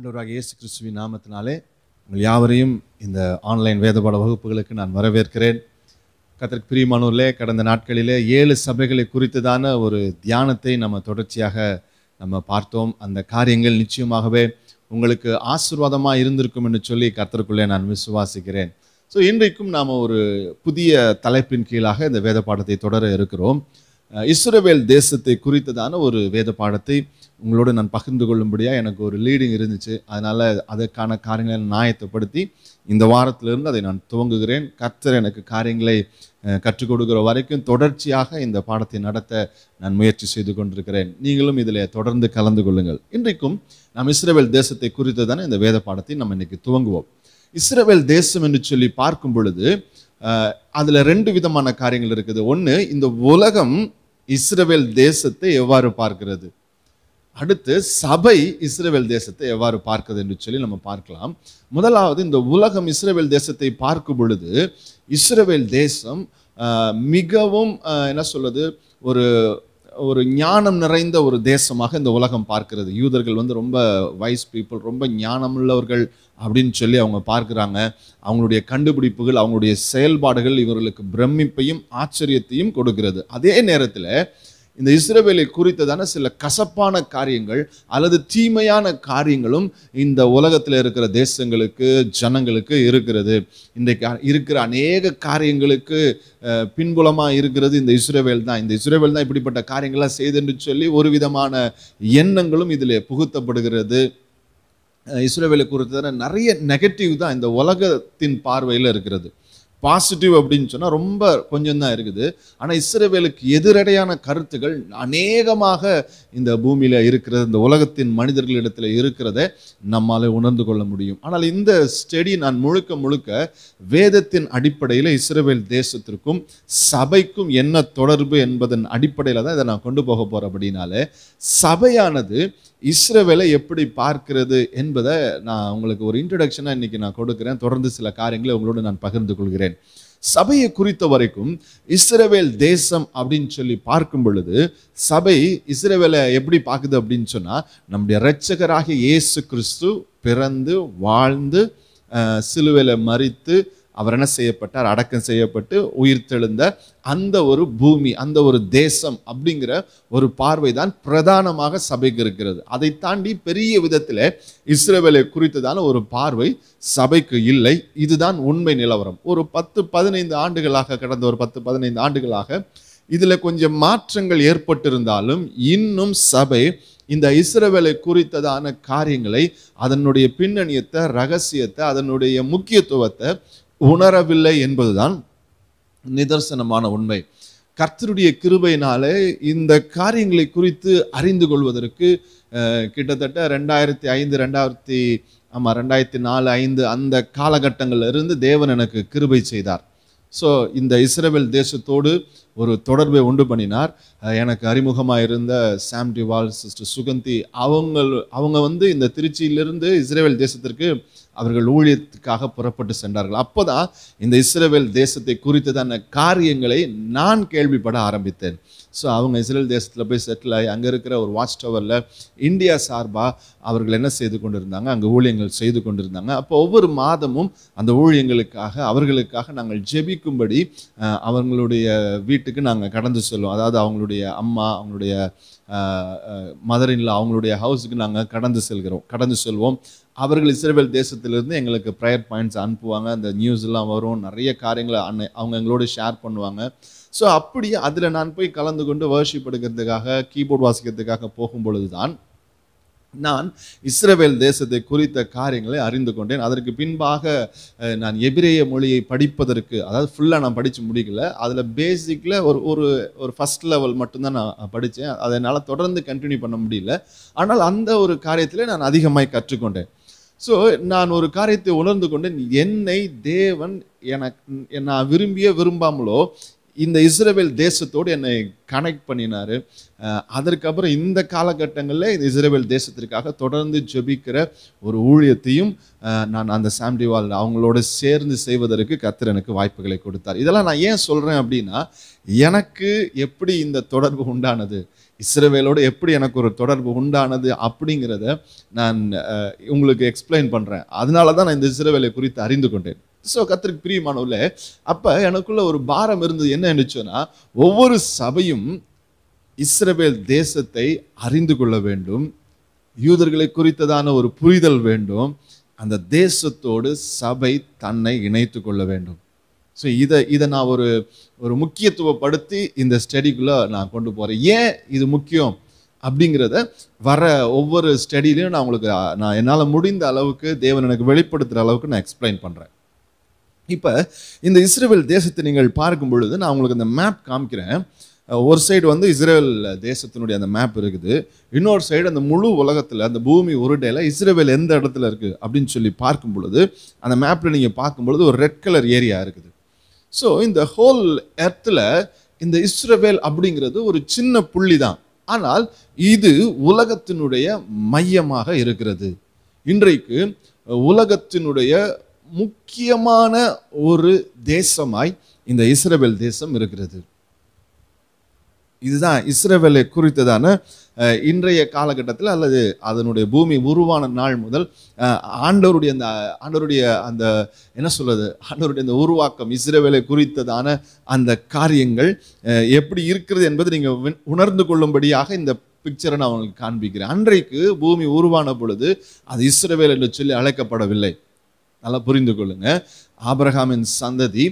ஆண்டவராக இயேசு கிறிஸ்துவின் நாமத்தினாலே உங்கள் யாவரையும் இந்த ஆன்லைன் வேதபாட வகுப்புகளுக்கு நான் வரவேற்கிறேன். கத்தருக்கு பிரியமானூரிலே கடந்த நாட்களிலே ஏழு சபைகளை குறித்ததான ஒரு தியானத்தை நம்ம தொடர்ச்சியாக நம்ம பார்த்தோம். அந்த காரியங்கள் நிச்சயமாகவே உங்களுக்கு ஆசீர்வாதமாக இருந்திருக்கும் என்று சொல்லி கர்த்தருக்குள்ளே நான் விசுவாசிக்கிறேன். ஸோ இன்றைக்கும் நாம் ஒரு புதிய தலைப்பின் கீழாக இந்த வேத பாடத்தை தொடர இருக்கிறோம். இஸ்ரவேல் தேசத்தை குறித்ததான ஒரு வேத பாடத்தை உங்களோடு நான் பகிர்ந்து கொள்ளும்படியாக எனக்கு ஒரு லீடிங் இருந்துச்சு. அதனால் அதற்கான காரியங்களை நியாயத்தைப்படுத்தி இந்த வாரத்திலிருந்து அதை நான் துவங்குகிறேன். கர்த்தர் எனக்கு காரியங்களை கற்றுக் கொடுக்கிற வரைக்கும் தொடர்ச்சியாக இந்த பாடத்தை நடத்த நான் முயற்சி செய்து கொண்டிருக்கிறேன். நீங்களும் இதில் தொடர்ந்து கலந்து கொள்ளுங்கள். இன்றைக்கும் நாம் இஸ்ரவேல் தேசத்தை குறித்ததான இந்த வேத பாடத்தை நம்ம இன்றைக்கி துவங்குவோம். இஸ்ரவேல் தேசம் என்று சொல்லி பார்க்கும் பொழுது அதில் ரெண்டு விதமான காரியங்கள் இருக்குது. ஒன்று இந்த உலகம் இஸ்ரவேல் தேசத்தை எவ்வாறு பார்க்கிறது? அடுத்து சபை இஸ்ரவேல் தேசத்தை எவ்வாறு பார்க்குது என்று சொல்லி நம்ம பார்க்கலாம். முதலாவது இந்த உலகம் இஸ்ரவேல் தேசத்தை பார்க்கும் பொழுது இஸ்ரவேல் தேசம் மிகவும் என்ன சொல்வது ஒரு ஒரு ஞானம் நிறைந்த ஒரு தேசமாக இந்த உலகம் பார்க்கிறது. யூதர்கள் வந்து ரொம்ப வைஸ் பீப்புள் ரொம்ப ஞானமுள்ளவர்கள் அப்படின்னு சொல்லி அவங்க பார்க்குறாங்க. அவங்களுடைய கண்டுபிடிப்புகள் அவங்களுடைய செயல்பாடுகள் இவர்களுக்கு பிரமிப்பையும் ஆச்சரியத்தையும் கொடுக்கிறது. அதே நேரத்தில் இந்த இஸ்ரவேலை குறித்ததான சில கசப்பான காரியங்கள் அல்லது தீமையான காரியங்களும் இந்த உலகத்தில் இருக்கிற தேசங்களுக்கு ஜனங்களுக்கு இருக்கிறது. இன்றைக்கு இருக்கிற அநேக காரியங்களுக்கு பின்புலமாக இருக்கிறது இந்த இஸ்ரேவேல் தான். இந்த இஸ்ரேவேல் தான் இப்படிப்பட்ட காரியங்கள்லாம் செய்துன்னு சொல்லி ஒரு விதமான எண்ணங்களும் இதில் புகுத்தப்படுகிறது. இஸ்ரேவேலை குறித்த நிறைய நெகட்டிவ் தான் இந்த உலகத்தின் பார்வையில் இருக்கிறது. பாசிட்டிவ் அப்படின்னு சொன்னால் ரொம்ப கொஞ்சம் தான் இருக்குது. ஆனால் இஸ்ரேவேலுக்கு எதிரடையான கருத்துகள் அநேகமாக இந்த பூமியில் இருக்கிறது இந்த உலகத்தின் மனிதர்களிடத்தில் இருக்கிறத நம்மால் உணர்ந்து கொள்ள முடியும். ஆனால் இந்த ஸ்டடி நான் முழுக்க முழுக்க வேதத்தின் அடிப்படையில் இஸ்ரேவேல் தேசத்திற்கும் சபைக்கும் என்ன தொடர்பு என்பதன் அடிப்படையில் தான் இதை நான் கொண்டு போக போகிறபடினால சபையானது இஸ்ரவேலை எப்படி பார்க்கிறது என்பதை நான் உங்களுக்கு ஒரு இன்ட்ரடக்ஷனாக இன்றைக்கி நான் கொடுக்குறேன். தொடர்ந்து சில காரியங்களை உங்களோடு நான் பகிர்ந்து கொள்கிறேன். சபையை குறித்த வரைக்கும் இஸ்ரவேல் தேசம் அப்படின்னு சொல்லி பார்க்கும் பொழுது சபை இஸ்ரவேலை எப்படி பார்க்குது அப்படின்னு சொன்னால் நம்முடைய இரட்சகராகிய இயேசு கிறிஸ்து பிறந்து வாழ்ந்து சிலுவையில் சிலுவையில மறித்து அவர் என்ன செய்யப்பட்டார் அடக்கம் செய்யப்பட்டு உயிர்த்தெழுந்த அந்த ஒரு பூமி அந்த ஒரு தேசம் அப்படிங்கிற ஒரு பார்வை தான் பிரதானமாக சபைக்கு இருக்கிறது. அதை தாண்டி பெரிய விதத்தில் இஸ்ரேவேலை குறித்ததான ஒரு பார்வை சபைக்கு இல்லை. இதுதான் உண்மை நிலவரம். ஒரு பத்து பதினைந்து ஆண்டுகளாக கடந்த ஒரு பத்து பதினைந்து ஆண்டுகளாக இதில் கொஞ்சம் மாற்றங்கள் ஏற்பட்டிருந்தாலும் இன்னும் சபை இந்த இஸ்ரவேலை குறித்ததான காரியங்களை அதனுடைய பின்னணியத்தை ரகசியத்தை அதனுடைய முக்கியத்துவத்தை உணரவில்லை என்பதுதான் நிதர்சனமான உண்மை. கர்த்தருடைய கிருபையினாலே இந்த காரியங்களை குறித்து அறிந்து கொள்வதற்கு கிட்டத்தட்ட ரெண்டாயிரத்தி ஐந்து ரெண்டாயிரத்தி ஆமாம் ரெண்டாயிரத்தி நாலு ஐந்து அந்த காலகட்டங்களில் இருந்து தேவன் எனக்கு கிருபை செய்தார். ஸோ இந்த இஸ்ரேல் தேசத்தோடு ஒரு தொடர்பை உண்டு பண்ணினார். எனக்கு அறிமுகமாக இருந்த சாம் டிவால் சிஸ்டர் சுகந்தி அவங்க அவங்க வந்து இந்த திருச்சியிலிருந்து இஸ்ரேல் தேசத்திற்கு அவர்கள் ஊழியத்துக்காக புறப்பட்டு சென்றார்கள். அப்போதான் இந்த இஸ்ரேவேல் தேசத்தை குறித்ததான காரியங்களை நான் கேள்விப்பட ஆரம்பித்தேன். ஸோ அவங்க இஸ்ரேல் தேசத்தில் போய் செட்டில் ஆகி அங்கே இருக்கிற ஒரு வாட்ச் டவரில் இந்தியா சார்பாக அவர்கள் என்ன செய்து கொண்டிருந்தாங்க? அங்கே ஊழியங்கள் செய்து கொண்டிருந்தாங்க. அப்போ ஒவ்வொரு மாதமும் அந்த ஊழியங்களுக்காக அவர்களுக்காக நாங்கள் ஜெபிக்கும்படி அவங்களுடைய வீட்டுக்கு நாங்கள் கடந்து செல்வோம் அதாவது அவங்களுடைய அம்மா அவங்களுடைய மதரின்ல அவங்களுடைய ஹவுஸுக்கு நாங்கள் கடந்து செல்கிறோம். கடந்து செல்வோம். அவர்கள் இஸ்ரேல் தேசத்திலிருந்து எங்களுக்கு ப்ரேயர் பாயிண்ட்ஸ் அனுப்புவாங்க. அந்த நியூஸ் எல்லாம் வரும். நிறைய காரியங்களை அன்னை அவங்க எங்களோட ஷேர் பண்ணுவாங்க. ஸோ அப்படி அதில் நான் போய் கலந்து கொண்டு வர்ஷிப் எடுக்கிறதுக்காக கீபோர்ட் வாசிக்கிறதுக்காக போகும் பொழுது தான் நான் இஸ்ரேல் தேசத்தை குறித்த காரியங்களை அறிந்து கொண்டேன். அதற்கு பின்பாக நான் எபிரேய மொழியை படிப்பதற்கு அதாவது ஃபுல்லாக நான் படித்து முடிக்கல. அதில் பேசிக்கில் ஒரு ஒரு ஒரு ஃபஸ்ட் லெவல் மட்டும்தான் நான் படித்தேன் அதனால் தொடர்ந்து கண்டினியூ பண்ண முடியல. ஆனால் அந்த ஒரு காரியத்தில் நான் அதிகமாக கற்றுக்கொண்டேன். ஸோ நான் ஒரு காரியத்தை உணர்ந்து கொண்டேன். என்னை தேவன் எனக்கு நான் விரும்பிய விரும்பாமலோ இந்த இஸ்ரேவேல் தேசத்தோடு என்னை கனெக்ட் பண்ணினாரு. அதற்கப்புறம் இந்த காலகட்டங்களில் இந்த இஸ்ரேவேல் தேசத்திற்காக தொடர்ந்து ஜெபிக்கிற ஒரு ஊழியத்தையும் நான் அந்த சாம்டிவால் அவங்களோட சேர்ந்து செய்வதற்கு கத்தர் எனக்கு வாய்ப்புகளை கொடுத்தார். இதெல்லாம் நான் ஏன் சொல்கிறேன் அப்படின்னா எனக்கு எப்படி இந்த தொடர்பு உண்டானது? இஸ்ரவேலோடு எப்படி எனக்கு ஒரு தொடர்பு உண்டானது அப்படிங்கிறத நான் உங்களுக்கு எக்ஸ்பிளைன் பண்ணுறேன் அதனால தான் நான் இந்த இஸ்ரவேலை குறித்து அறிந்து கொண்டேன். ஸோ கத்திரிக்கு பிரியமானவில் அப்போ எனக்குள்ள ஒரு பாரம் இருந்தது என்ன நினச்சோன்னா ஒவ்வொரு சபையும் இஸ்ரவேல் தேசத்தை அறிந்து கொள்ள வேண்டும் யூதர்களை குறித்ததான ஒரு புரிதல் வேண்டும் அந்த தேசத்தோடு சபை தன்னை இணைத்து கொள்ள வேண்டும். ஸோ இதை இதை நான் ஒரு ஒரு முக்கியத்துவப்படுத்தி இந்த ஸ்டடிக்குள்ளே நான் கொண்டு போகிறேன் ஏன் இது முக்கியம்? அப்படிங்கிறத வர ஒவ்வொரு ஸ்டடிலையும் நான் உங்களுக்கு நான் என்னால் முடிந்த அளவுக்கு தேவன் எனக்கு வெளிப்படுத்துகிற அளவுக்கு நான் எக்ஸ்பிளைன் பண்ணுறேன் இப்போ இந்த இஸ்ரேல் தேசத்தை நீங்கள் பார்க்கும் பொழுது நான் உங்களுக்கு அந்த மேப் காமிக்கிறேன். ஒரு சைடு வந்து இஸ்ரேல் தேசத்தினுடைய அந்த மேப் இருக்குது. இன்னொரு சைடு அந்த முழு உலகத்தில் அந்த பூமி உருண்டையில் இஸ்ரேல் எந்த இடத்துல இருக்குது அப்படின்னு சொல்லி பார்க்கும் பொழுது அந்த மேப்பில் நீங்கள் பார்க்கும் பொழுது ஒரு ரெட் கலர் ஏரியா இருக்குது. ஸோ இந்த ஹோல் எர்த்தில் இந்த இஸ்ரவேல் அப்படிங்கிறது ஒரு சின்ன புள்ளி தான் ஆனால் இது உலகத்தினுடைய மையமாக இருக்கிறது. இன்றைக்கு உலகத்தினுடைய முக்கியமான ஒரு தேசமாய் இந்த இஸ்ரவேல் தேசம் இருக்கிறது. இதுதான் இஸ்ரேவேலை குறித்ததான இன்றைய காலகட்டத்தில் அல்லது அதனுடைய பூமி உருவான நாள் முதல் ஆண்டவருடைய அந்த ஆண்டவருடைய அந்த என்ன சொல்வது ஆண்டவருடைய அந்த உருவாக்கம் இஸ்ரேவேலை குறித்ததான அந்த காரியங்கள் எப்படி இருக்கிறது என்பது நீங்கள் உணர்ந்து கொள்ளும்படியாக இந்த பிக்சரை நான் உங்களுக்கு காண்பிக்கிறேன். அன்றைக்கு பூமி உருவான பொழுது அது இஸ்ரேவேல் என்று சொல்லி அழைக்கப்படவில்லை. நல்லா புரிந்து கொள்ளுங்க. ஆபிரகாமின் சந்ததி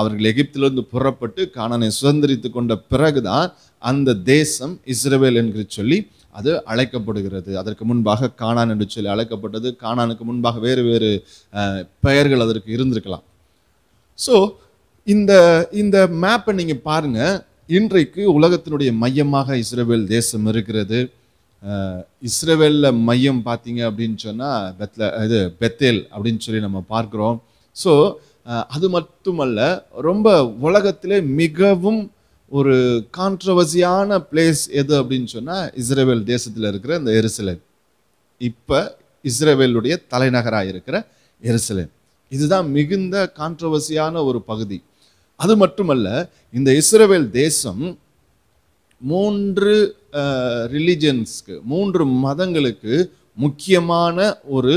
அவர்கள் எகிப்திலிருந்து புறப்பட்டு காணனை சுதந்திரித்து கொண்ட பிறகுதான் அந்த தேசம் இஸ்ரவேல் என்று சொல்லி அது அழைக்கப்படுகிறது. அதற்கு முன்பாக காணான் என்று சொல்லி அழைக்கப்பட்டது. காணானுக்கு முன்பாக வேறு வேறு பெயர்கள் அதற்கு இருந்திருக்கலாம். ஸோ இந்த இந்த மேப்பை நீங்கள் பாருங்க. இன்றைக்கு உலகத்தினுடைய மையமாக இஸ்ரேவேல் தேசம் இருக்கிறது. இஸ்ரேவேலில் மையம் பார்த்தீங்க அப்படின்னு சொன்னால் பெத்ல இது பெத்தேல் அப்படின்னு சொல்லி நம்ம பார்க்குறோம். ஸோ அது மட்டுமல்ல ரொம்ப உலகத்திலே மிகவும் ஒரு கான்ட்ரவர்சியான பிளேஸ் எது அப்படின்னு சொன்னால் இஸ்ரேவேல் தேசத்தில் இருக்கிற இந்த எருசலேம். இப்போ இஸ்ரேவேலுடைய தலைநகராக இருக்கிற எருசலேம். இதுதான் மிகுந்த கான்ட்ரவர்சியான ஒரு பகுதி. அது மட்டுமல்ல இந்த இஸ்ரேவேல் தேசம் மூன்று ரிலிஜன்ஸ்க்கு மூன்று மதங்களுக்கு முக்கியமான ஒரு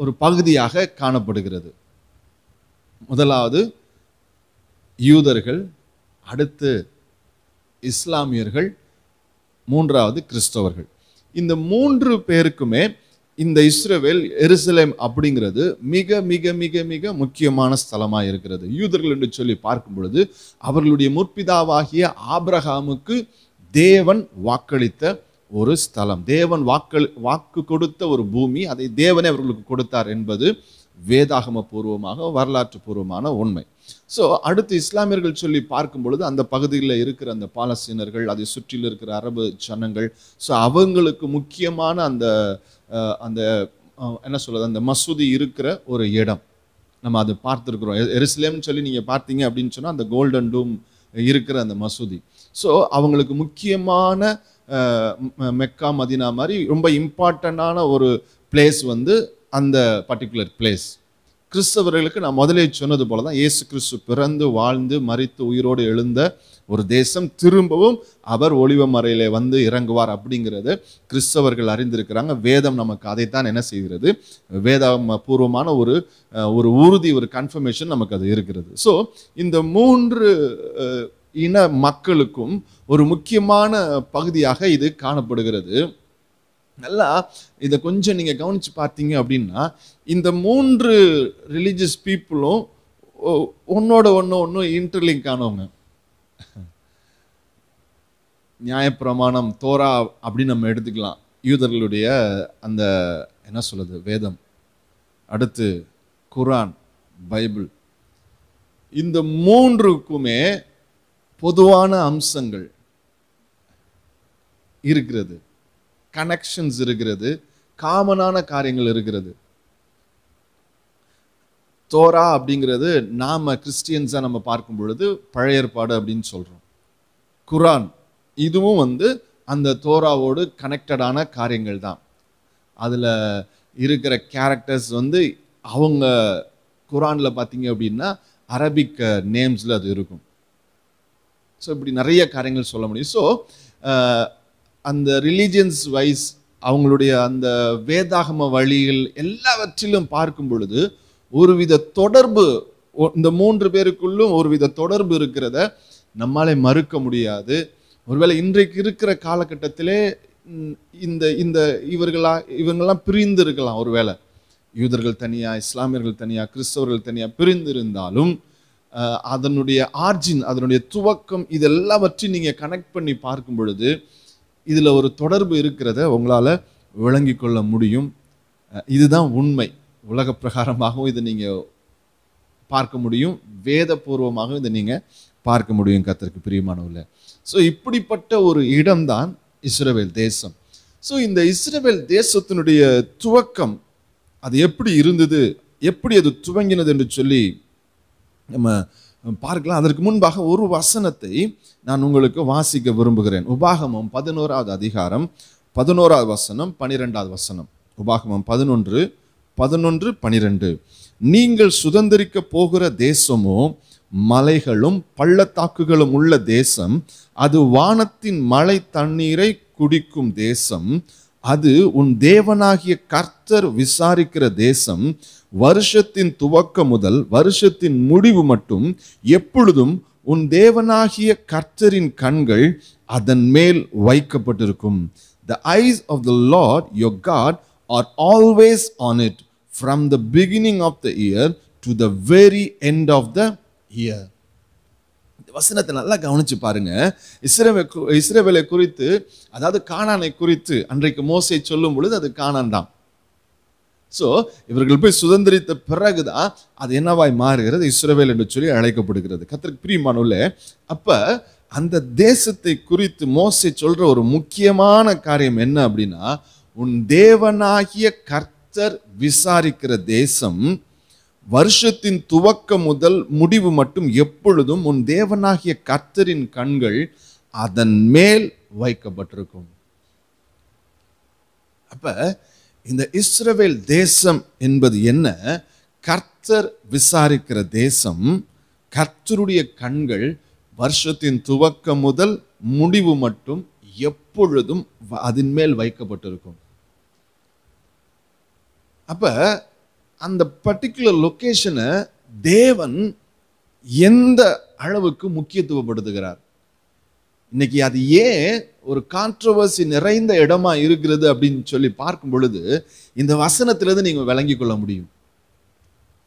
ஒரு பகுதியாக காணப்படுகிறது. முதலாவது யூதர்கள் அடுத்து இஸ்லாமியர்கள் மூன்றாவது கிறிஸ்தவர்கள். இந்த மூன்று பேருக்குமே இந்த இஸ்ரேவேல் எருசலேம் அப்படிங்கிறது மிக மிக மிக மிக முக்கியமான ஸ்தலமாக இருக்கிறது. யூதர்கள் என்று சொல்லி பார்க்கும் பொழுது அவர்களுடைய முற்பிதாவாகிய ஆப்ரஹாமுக்கு தேவன் வாக்களித்த ஒரு ஸ்தலம். தேவன் வாக்களி வாக்கு கொடுத்த ஒரு பூமி அதை தேவனே அவர்களுக்கு கொடுத்தார் என்பது வேதாகம பூர்வமாக வரலாற்று பூர்வமான உண்மை. ஸோ அடுத்து இஸ்லாமியர்கள் சொல்லி பார்க்கும் பொழுது அந்த பகுதியில் இருக்கிற அந்த பாலஸ்தீனர்கள் அதை சுற்றிலும் இருக்கிற அரபு ஜனங்கள் ஸோ அவங்களுக்கு முக்கியமான அந்த அந்த என்ன சொல்றது அந்த மசூதி இருக்கிற ஒரு இடம். நம்ம அதை பார்த்துருக்குறோம். எருசலேம்னு சொல்லி நீங்கள் பார்த்தீங்க அப்படின்னு சொன்னால் அந்த கோல்டன் டூம் இருக்கிற அந்த மசூதி. ஸோ அவங்களுக்கு முக்கியமான மெக்கா மதினா மாதிரி ரொம்ப இம்பார்ட்டண்டான ஒரு பிளேஸ் வந்து அந்த பர்டிகுலர் பிளேஸ் கிறிஸ்தவர்களுக்கு நான் முதலே சொன்னது போல தான் இயேசு கிறிஸ்து பிறந்து வாழ்ந்து மறித்து உயிரோடு எழுந்த ஒரு தேசம். திரும்பவும் அவர் ஒளிவ மறையிலே வந்து இறங்குவார் அப்படிங்கிறத கிறிஸ்தவர்கள் அறிந்திருக்கிறாங்க. வேதம் நமக்கு அதைத்தான் என்ன செய்கிறது? வேத பூர்வமான ஒரு ஒரு உறுதி ஒரு கன்ஃபர்மேஷன் நமக்கு அது இருக்கிறது. ஸோ இந்த மூன்று இன மக்களுக்கும் ஒரு முக்கியமான பகுதியாக இது காணப்படுகிறது. நல்லா இதை கொஞ்சம் நீங்கள் கவனிச்சு பார்த்தீங்க அப்படின்னா இந்த மூன்று ரிலீஜியஸ் பீப்புளும் ஒன்னோட ஒன்று ஒன்று இன்டர்லிங்க் ஆனவங்க. நியாயப்பிரமாணம் தோரா அப்படின்னு நம்ம எடுத்துக்கலாம். யூதர்களுடைய அந்த என்ன சொல்லுது வேதம். அடுத்து குரான் பைபிள். இந்த மூன்றுக்குமே பொதுவான அம்சங்கள் இருக்கிறது. கனெக்ஷன்ஸ் இருக்கிறது. காமனான காரியங்கள் இருக்கிறது. தோரா அப்படிங்கிறது நாம் கிறிஸ்டியன்ஸாக நம்ம பார்க்கும் பொழுது பழைய ஏற்பாடு அப்படின்னு சொல்கிறோம் குரான் இதுவும் வந்து அந்த தோராவோடு கனெக்டடான காரியங்கள் தான். அதில் இருக்கிற கேரக்டர்ஸ் வந்து அவங்க குரானில் பார்த்தீங்க அப்படின்னா அரபிக் நேம்ஸில் அது இருக்கும். ஸோ இப்படி நிறைய காரியங்கள் சொல்ல முடியும். ஸோ uh, அந்த ரிலீஜியன்ஸ் வைஸ் அவங்களுடைய அந்த வேதாகம வழிகள் எல்லாவற்றிலும் பார்க்கும் பொழுது ஒருவித தொடர்பு இந்த மூன்று பேருக்குள்ளும் ஒருவித தொடர்பு இருக்கிறத நம்மாலே மறுக்க முடியாது. ஒருவேளை இன்றைக்கு இருக்கிற காலகட்டத்திலே இந்த இந்த இவர்களா இவங்கெல்லாம் பிரிந்து இருக்கலாம் ஒருவேளை யூதர்கள் தனியாக இஸ்லாமியர்கள் தனியாக கிறிஸ்தவர்கள் தனியாக பிரிந்து இருந்தாலும் அதனுடைய ஆர்ஜின் அதனுடைய துவக்கம் இதெல்லாவற்றையும் நீங்கள் கனெக்ட் பண்ணி பார்க்கும் பொழுது இதில் ஒரு தொடர்பு இருக்கிறத உங்களால் விளங்கி கொள்ள முடியும். இதுதான் உண்மை. உலக பிரகாரமாகவும் இதை நீங்கள் பார்க்க முடியும். வேதபூர்வமாகவும் இதை நீங்கள் பார்க்க முடியும் கத்திற்கு பிரியமானவில் ஸோ இப்படிப்பட்ட ஒரு இடம்தான் இஸ்ரேவேல் தேசம். ஸோ இந்த இஸ்ரேவேல் தேசத்தினுடைய துவக்கம் அது எப்படி இருந்தது? எப்படி அது துவங்கினது என்று சொல்லி நம்ம பார்க்கலாம். அதற்கு முன்பாக ஒரு வசனத்தை நான் உங்களுக்கு வாசிக்க விரும்புகிறேன். உபாகமம் பதினோராவது அதிகாரம் பதினோராவது வசனம் பனிரெண்டாவது வசனம். உபாகமம் பதினொன்று பதினொன்று பனிரெண்டு. நீங்கள் சுதந்திரிக்க போகிற தேசமோ மலைகளும் பள்ளத்தாக்குகளும் உள்ள தேசம் அது வானத்தின் மழை தண்ணீரை குடிக்கும் தேசம் அது உன் தேவனாகிய கர்த்தர் விசாரிக்கிற தேசம் வருஷத்தின் துவக்கம் முதல் வருஷத்தின் முடிவு மட்டும் எப்பொழுதும் உன் தேவனாகிய கர்த்தரின் கண்கள் அதன் மேல் வைக்கப்பட்டிருக்கும். The eyes of the lord your God are always on it from the beginning of the year to the very end of the year இந்த வசனத்தை நல்லா கவனிச்சு பாருங்க. இஸ்ரேவை இஸ்ரேவேலை குறித்து அதாவது காணானை குறித்து அன்றைக்கு மோசை சொல்லும் பொழுது அது காணான் தான். ஸோ இவர்கள் போய் சுதந்திரித்த பிறகுதான் அது என்னவாய் மாறுகிறது? இஸ்ரவேல் என்று சொல்லி அழைக்கப்படுகிறது. கத்திற்கு பிரியமானவுல அப்ப அந்த தேசத்தை குறித்து மோசை சொல்ற ஒரு முக்கியமான காரியம் என்ன அப்படின்னா உன் தேவனாகிய கர்த்தர் விசாரிக்கிற தேசம் வருஷத்தின் துவக்கம் முதல் முடிவு மட்டும் எப்பொழுதும் உன் தேவனாகிய கர்த்தரின் கண்கள் அதன் மேல் வைக்கப்பட்டிருக்கும். அப்ப இந்த இஸ்ரவேல் தேசம் என்பது என்ன? கர்த்தர் விசாரிக்கிற தேசம் கர்த்தருடைய கண்கள் வருஷத்தின் துவக்கம் முதல் முடிவு மட்டும் எப்பொழுதும் வ- அதன் மேல் வைக்கப்பட்டிருக்கும். அப்ப அந்த பர்டிகுலர் லொகேஷனை தேவன் எந்த அளவுக்கு முக்கியத்துவப்படுத்துகிறார்? இன்னைக்கு அது ஏன் ஒரு கான்ட்ரவர்சி நிறைந்த இடமா இருக்கிறது அப்படின்னு சொல்லி பார்க்கும் பொழுது இந்த வசனத்திலிருந்து நீங்க விளங்கிக் கொள்ள முடியும்.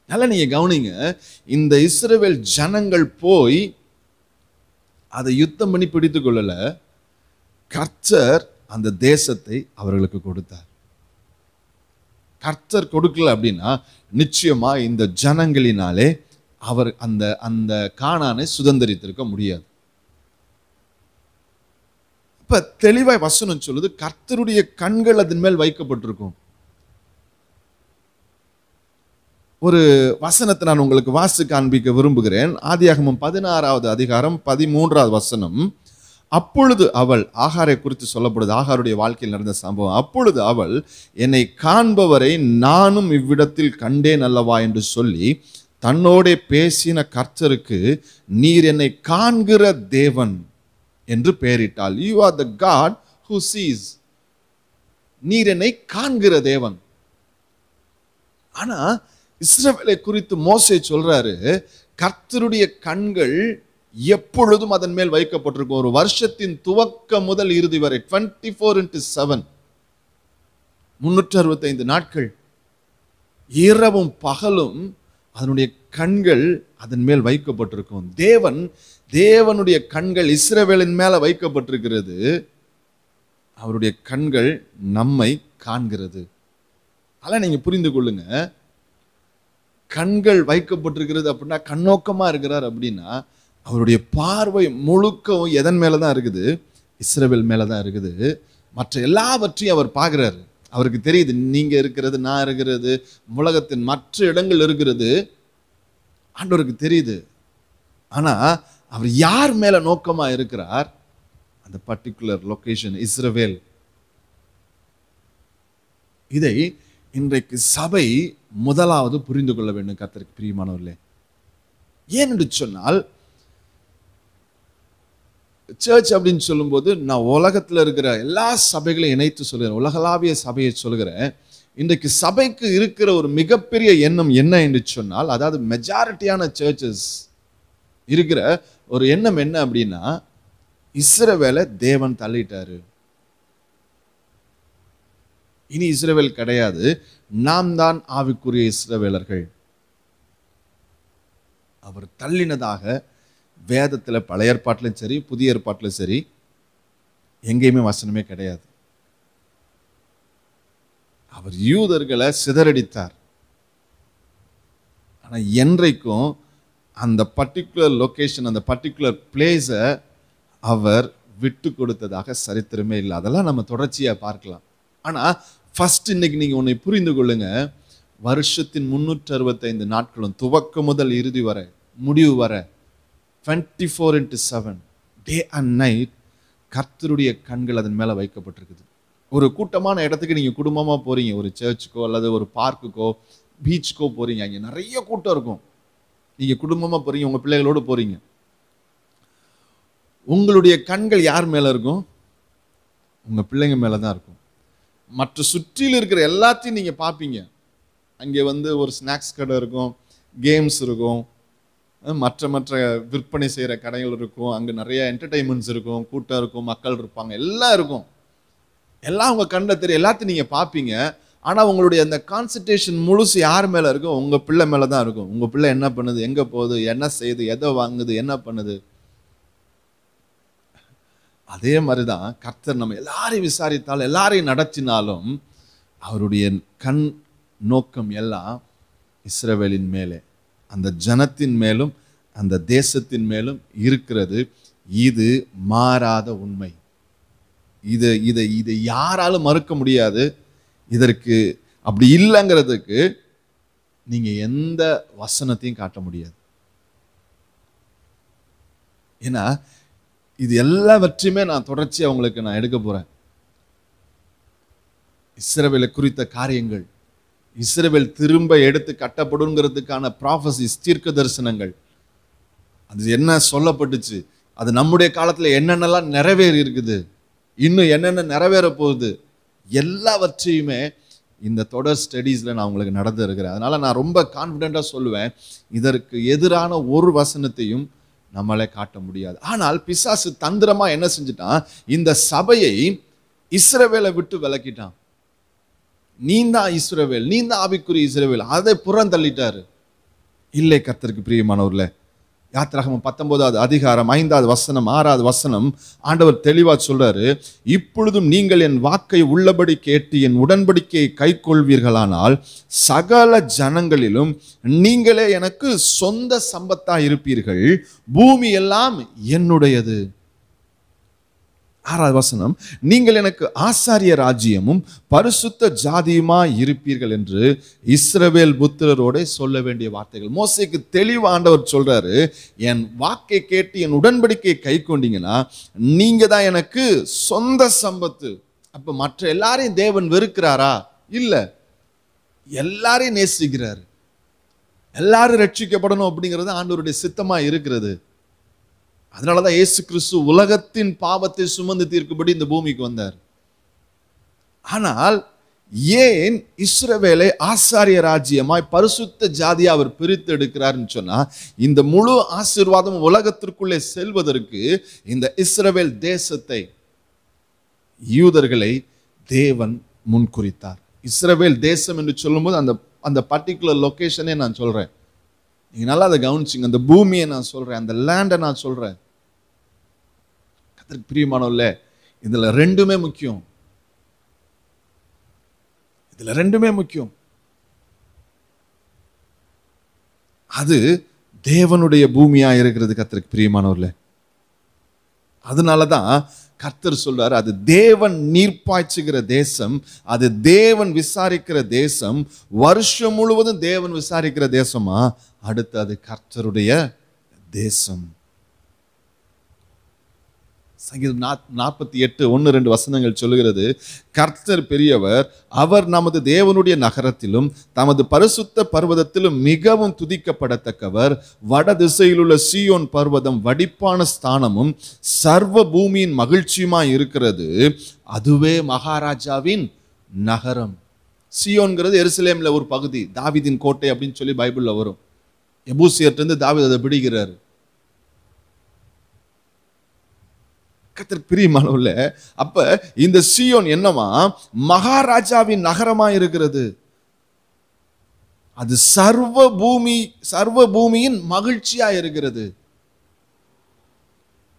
நல்லா நீங்க கவனிங்க. இந்த இஸ்ரேவேல் ஜனங்கள் போய் அதை யுத்தம் பண்ணி பிடித்து கொள்ளல. கர்த்தர் அந்த தேசத்தை அவர்களுக்கு கொடுத்தார். கர்த்தர் கொடுக்கல அப்படின்னா நிச்சயமா இந்த ஜனங்களினாலே அவர் அந்த அந்த காணானை சுதந்திரித்திருக்க முடியாது. இப்ப தெளிவாய் வசனம் சொல்லுது. கர்த்தருடைய கண்கள் அதன் மேல் வைக்கப்பட்டிருக்கும். ஒரு வசனத்தை நான் உங்களுக்கு வாசு காண்பிக்க விரும்புகிறேன். ஆதியாகமம் பதினாறாவது அதிகாரம் பதிமூன்றாவது வசனம். அப்பொழுது அவள் ஆகாரை குறித்து சொல்லப்படுது. ஆகாருடைய வாழ்க்கையில் நடந்த சம்பவம். அப்பொழுது அவள் என்னை காண்பவரை நானும் இவ்விடத்தில் கண்டேன் அல்லவா? என்று சொல்லி தன்னோடே பேசின கர்த்தருக்கு நீர் என்னை காண்கிற தேவன். என்று பெயரிட்டாள். You are the God who sees நீர் என்னை காண்கிற தேவன். ஆனா இஸ்ரவேலை குறித்து மோசை சொல்றாரு கர்த்தருடைய கண்கள் எப்பொழுதும் அதன் மேல் வைக்கப்பட்டிருக்கும். ஒரு வருஷத்தின் துவக்கம் முதல் இறுதி வரை டுவெண்ட்டி ஃபோர் இன்ட்டு செவன் முன்னூற்றி அறுபத்தைந்து நாட்கள். இரவும் பகலும் அதனுடைய கண்கள் அதன் மேல் வைக்கப்பட்டிருக்கும். தேவன் தேவனுடைய கண்கள் இஸ்ரவேலின் மேல வைக்கப்பட்டிருக்கிறது. அவருடைய கண்கள் நம்மை காண்கிறது. அதெல்லாம் நீங்க புரிந்து கொள்ளுங்க. கண்கள் வைக்கப்பட்டிருக்கிறது அப்படின்னா கண்ணோக்கமா இருக்கிறார் அப்படின்னா அவருடைய பார்வை முழுக்கவும் எதன் மேல தான் இருக்குது? இஸ்ரவேல் மேல தான் இருக்குது. மற்ற எல்லாவற்றையும் அவர் பார்க்குறாரு. அவருக்கு தெரியுது நீங்க இருக்கிறது நான் இருக்கிறது உலகத்தின் மற்ற இடங்கள் இருக்கிறது. ஆண்டவருக்கு தெரியுது. ஆனால் அவர் யார் மேல நோக்கமா இருக்கிறார்? அந்த பர்டிகுலர் லொகேஷன் இஸ்ரவேல். இதை இன்றைக்கு சபை முதலாவது புரிந்து கொள்ள வேண்டும் கர்த்தருக்கு பிரியமானவர்களே. ஏன் என்று சொன்னால் சர்ச் அப்படின்னு சொல்லும்போது நான் உலகத்துல இருக்கிற எல்லா சபைகளையும் இணைத்து சொல்கிறேன் உலகளாவிய சபையை சொல்கிறேன். இன்றைக்கு சபைக்கு இருக்கிற ஒரு மிகப்பெரிய எண்ணம் என்ன என்று சொன்னால் அதாவது மெஜாரிட்டியான சர்ச்சஸ் இருக்கிற ஒரு எண்ணம் என்ன அப்படின்னா இஸ்ரவேலை தேவன் தள்ளிட்டாரு. இனி இஸ்ரவேல் கிடையாது. நாம் தான் ஆவிக்குரிய இஸ்ரவேலர்கள். அவர் தள்ளினதாக வேதத்துல பழைய ஏற்பாட்டிலும் சரி புதிய ஏற்பாட்டிலும் சரி எங்கேயுமே வசனமே கிடையாது. அவர் யூதர்களை சிதறடித்தார். ஆனா என்றைக்கும் அந்த பர்டிகுலர் லொக்கேஷன் அந்த பர்டிகுலர் பிளேஸை அவர் விட்டு கொடுத்ததாக சரித்திரமே இல்லை. அதெல்லாம் நம்ம தொடர்ச்சியாக பார்க்கலாம். ஆனால் ஃபஸ்ட் இன்னைக்கு நீங்கள் உன்னை புரிந்து கொள்ளுங்க. வருஷத்தின் முந்நூற்றி அறுபத்தைந்து நாட்களும் துவக்கம் முதல் இறுதி வரை முடிவு வர twenty four into seven day and night கர்த்தருடைய கண்கள் அதன் மேலே வைக்கப்பட்டிருக்குது. ஒரு கூட்டமான இடத்துக்கு நீங்கள் குடும்பமாக போகிறீங்க ஒரு சர்ச்சுக்கோ அல்லது ஒரு பார்க்குக்கோ பீச்சுக்கோ போகிறீங்க அங்கே நிறைய கூட்டம் இருக்கும். நீங்கள் குடும்பமாக போகிறீங்க உங்கள் பிள்ளைகளோடு போகிறீங்க உங்களுடைய கண்கள் யார் மேலே இருக்கும்? உங்கள் பிள்ளைங்க மேலே தான் இருக்கும். மற்ற சுற்றியில் இருக்கிற எல்லாத்தையும் நீங்கள் பார்ப்பீங்க. அங்கே வந்து ஒரு ஸ்நாக்ஸ் கடை இருக்கும் கேம்ஸ் இருக்கும் மற்ற மற்ற விற்பனை செய்கிற கடைகள் இருக்கும் அங்கே நிறைய என்டர்டைன்மெண்ட்ஸ் இருக்கும் கூட்டம் இருக்கும் மக்கள் இருப்பாங்க எல்லாம் இருக்கும். எல்லாம் உங்கள் கண்ணில் தெரியும் எல்லாத்தையும் நீங்கள் பார்ப்பீங்க. ஆனால் உங்களுடைய அந்த கான்சன்ட்ரேஷன் முழுசு யார் மேலே இருக்கும் உங்கள் பிள்ளை மேலே தான் இருக்கும். உங்கள் பிள்ளை என்ன பண்ணுது எங்கே போகுது என்ன செய்யுது எதை வாங்குது என்ன பண்ணுது? அதே மாதிரி தான் கர்த்தர் நம்ம எல்லாரையும் விசாரித்தாலும் எல்லாரையும் நடத்தினாலும் அவருடைய கண் நோக்கம் எல்லாம் இஸ்ரவேலின் மேலே அந்த ஜனத்தின் மேலும் அந்த தேசத்தின் மேலும் இருக்கிறது. இது மாறாத உண்மை. இது இதை இதை யாராலும் மறுக்க முடியாது. இதற்கு அப்படி இல்லைங்கிறதுக்கு நீங்கள் எந்த வசனத்தையும் காட்ட முடியாது. ஏன்னா இது எல்லாவற்றையுமே நான் தொடர்ச்சி அவங்களுக்கு நான் எடுக்க போகிறேன் இஸ்ரவேலை குறித்த காரியங்கள் இஸ்ரவேல் திரும்ப எடுத்து கட்டப்படுங்கிறதுக்கான ப்ராஃபஸிஸ் தீர்க்க தரிசனங்கள் அது என்ன சொல்லப்பட்டுச்சு அது நம்முடைய காலத்தில் என்னென்னலாம் நிறைவேறி இருக்குது இன்னும் என்னென்ன நிறைவேற போகுது எல்லாவற்றையுமே இந்த தொடர் ஸ்டடீஸில் நான் உங்களுக்கு நடந்து இருக்கிறேன். அதனால் நான் ரொம்ப கான்ஃபிடெண்ட்டாக சொல்லுவேன். இதற்கு எதிரான ஒரு வசனத்தையும் நம்மளே காட்ட முடியாது. ஆனால் பிசாசு தந்திரமாக என்ன செஞ்சுட்டான்? இந்த சபையை இஸ்ரவேலை விட்டு விலக்கிட்டான். நீ தான் இஸ்ரவேல் நீ தான் ஆவிக்குரிய இஸ்ரவேல். அதை புறந்தள்ளிட்டாரு. இல்லை கர்த்தருக்கு பிரியமானவர்ல யாத்திராகமம் பத்தொன்பதாவது அதிகாரம் ஐந்தாவது வசனம் ஆறாவது வசனம் ஆண்டவர் தெளிவாக சொல்றாரு இப்பொழுதும் நீங்கள் என் வாக்கை உள்ளபடி கேட்டு என் உடன்படிக்கையை கைக்கொள்வீர்களானால் சகல ஜனங்களிலும் நீங்களே எனக்கு சொந்த சம்பத்தா இருப்பீர்கள். பூமி எல்லாம் என்னுடையது. ஆறாவது வசனம் நீங்கள் எனக்கு ஆசாரிய ராஜ்யமும் பரிசுத்த ஜாதியுமா இருப்பீர்கள் என்று இஸ்ரவேல் புத்திரரோட சொல்ல வேண்டிய வார்த்தைகள். மோசைக்கு தெளிவு ஆண்டவர் சொல்றாரு என் வாக்கை கேட்டு என் உடன்படிக்கையை கை கொண்டீங்கன்னா நீங்க தான் எனக்கு சொந்த சம்பத்து. அப்ப மற்ற எல்லாரையும் தேவன் வெறுக்கிறாரா? இல்ல. எல்லாரையும் நேசிக்கிறார். எல்லாரும் ரட்சிக்கப்படணும் அப்படிங்கிறது ஆண்டவருடைய சித்தமா இருக்கிறது. அதனால தான் ஏசு கிறிஸ்து உலகத்தின் பாவத்தை சுமந்து தீர்க்கும்படி இந்த பூமிக்கு வந்தார். ஆனால் ஏன் இஸ்ரவேலை ஆசாரிய ராஜ்யமாய் பரிசுத்த ஜாதியை அவர் பிரித்து எடுக்கிறார்னு சொன்னால் இந்த முழு ஆசீர்வாதம் உலகத்திற்குள்ளே செல்வதற்கு இந்த இஸ்ரவேல் தேசத்தை யூதர்களை தேவன் முன்குறித்தார். இஸ்ரவேல் தேசம் என்று சொல்லும்போது அந்த அந்த பர்டிகுலர் லொகேஷனே நான் சொல்கிறேன் நீங்கள் நல்லா அதை கவனிச்சிங்க. அந்த பூமியை நான் சொல்றேன் அந்த லேண்டை நான் சொல்றேன். பிரியமானம் இல்லை இதுல ரெண்டுமே முக்கியம். இதுல ரெண்டுமே முக்கியம். அது தேவனுடைய பூமியா இருக்கிறது கத்தருக்கு பிரியமானவர்ல அதனால தான் கர்த்தர் சொல்றாரு அது தேவன் நீர்ப்பாய்ச்சுகிற தேசம் அது தேவன் விசாரிக்கிற தேசம் வருஷம் முழுவதும் தேவன் விசாரிக்கிற தேசமா? அடுத்து அது கர்த்தருடைய தேசம். சங்கீதம் நாற்பத்தி எட்டு ஒன்று ரெண்டு வசனங்கள் சொல்லுகிறது கர்த்தர் பெரியவர் அவர் நமது தேவனுடைய நகரத்திலும் தமது பரிசுத்த பர்வதத்திலும் மிகவும் துதிக்கப்படத்தக்கவர். வட திசையிலுள்ள சீயோன் பர்வதம் வடிப்பான ஸ்தானமும் சர்வ பூமியின் மகிழ்ச்சியுமாய் இருக்கிறது. அதுவே மகாராஜாவின் நகரம். சியோன்கிறது எருசலேமில் ஒரு பகுதி தாவிதின் கோட்டை அப்படின்னு சொல்லி பைபிளில் வரும். எபூசியர்ட்டு தாவித அதை பிடிக்கிறாரு. கத்தர் பிரியமானவில் அப்ப இந்த சியோன் என்னமா மகாராஜாவின் நகரமா இருக்கிறது. அது சர்வ பூமி சர்வ பூமியின் மகிழ்ச்சியா இருக்கிறது.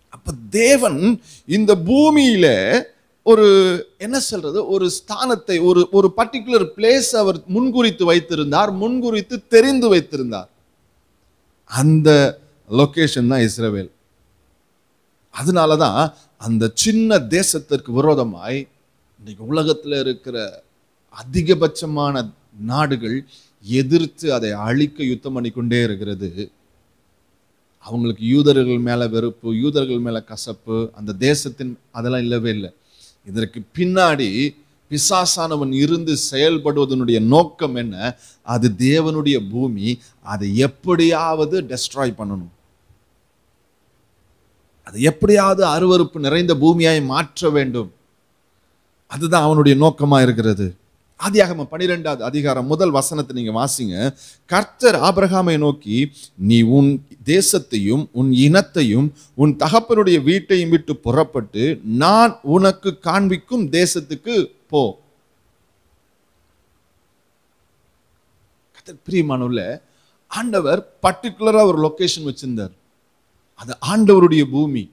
அப்ப தேவன் இந்த பூமியில ஒரு என்ன சொல்றது? ஒரு ஸ்தானத்தை ஒரு ஒரு பர்டிகுலர் பிளேஸ் அவர் முன்குறித்து வைத்திருந்தார் முன்குறித்து தெரிந்து வைத்திருந்தார். அந்த லொகேஷன் தான் இஸ்ரவேல். அதனால தான் அந்த சின்ன தேசத்திற்கு விரோதமாய் இன்றைக்கு உலகத்தில் இருக்கிற அதிகபட்சமான நாடுகள் எதிர்த்து அதை அழிக்க யுத்தம் பண்ணிக்கொண்டே இருக்கிறது. அவங்களுக்கு யூதர்கள் மேலே வெறுப்பு யூதர்கள் மேலே கசப்பு அந்த தேசத்தின் அதெல்லாம் இல்லவே இல்லை. இதற்கு பின்னாடி பிசாசானவன் இருந்து செயல்படுவதனுடைய நோக்கம் என்ன? அது தேவனுடைய பூமி அதை எப்படியாவது டெஸ்ட்ராய் பண்ணணும். அது எப்படியாவது அருவருப்பு நிறைந்த பூமியாய் மாற்ற வேண்டும். அதுதான் அவனுடைய நோக்கமாக இருக்கிறது. ஆதியாகம பனிரெண்டாவது அதிகாரம் முதல் வசனத்தை நீங்கள் வாசிங்க. கர்த்தர் ஆபிரகாமை நோக்கி நீ உன் தேசத்தையும் உன் இனத்தையும் உன் தகப்பனுடைய வீட்டையும் விட்டு புறப்பட்டு நான் உனக்கு காண்பிக்கும் தேசத்துக்கு போ. கர்த்தர் ஆண்டவர் பர்டிகுலரா ஒரு லொகேஷன் வச்சிருந்தார். அது ஆண்டவருடைய பூமி.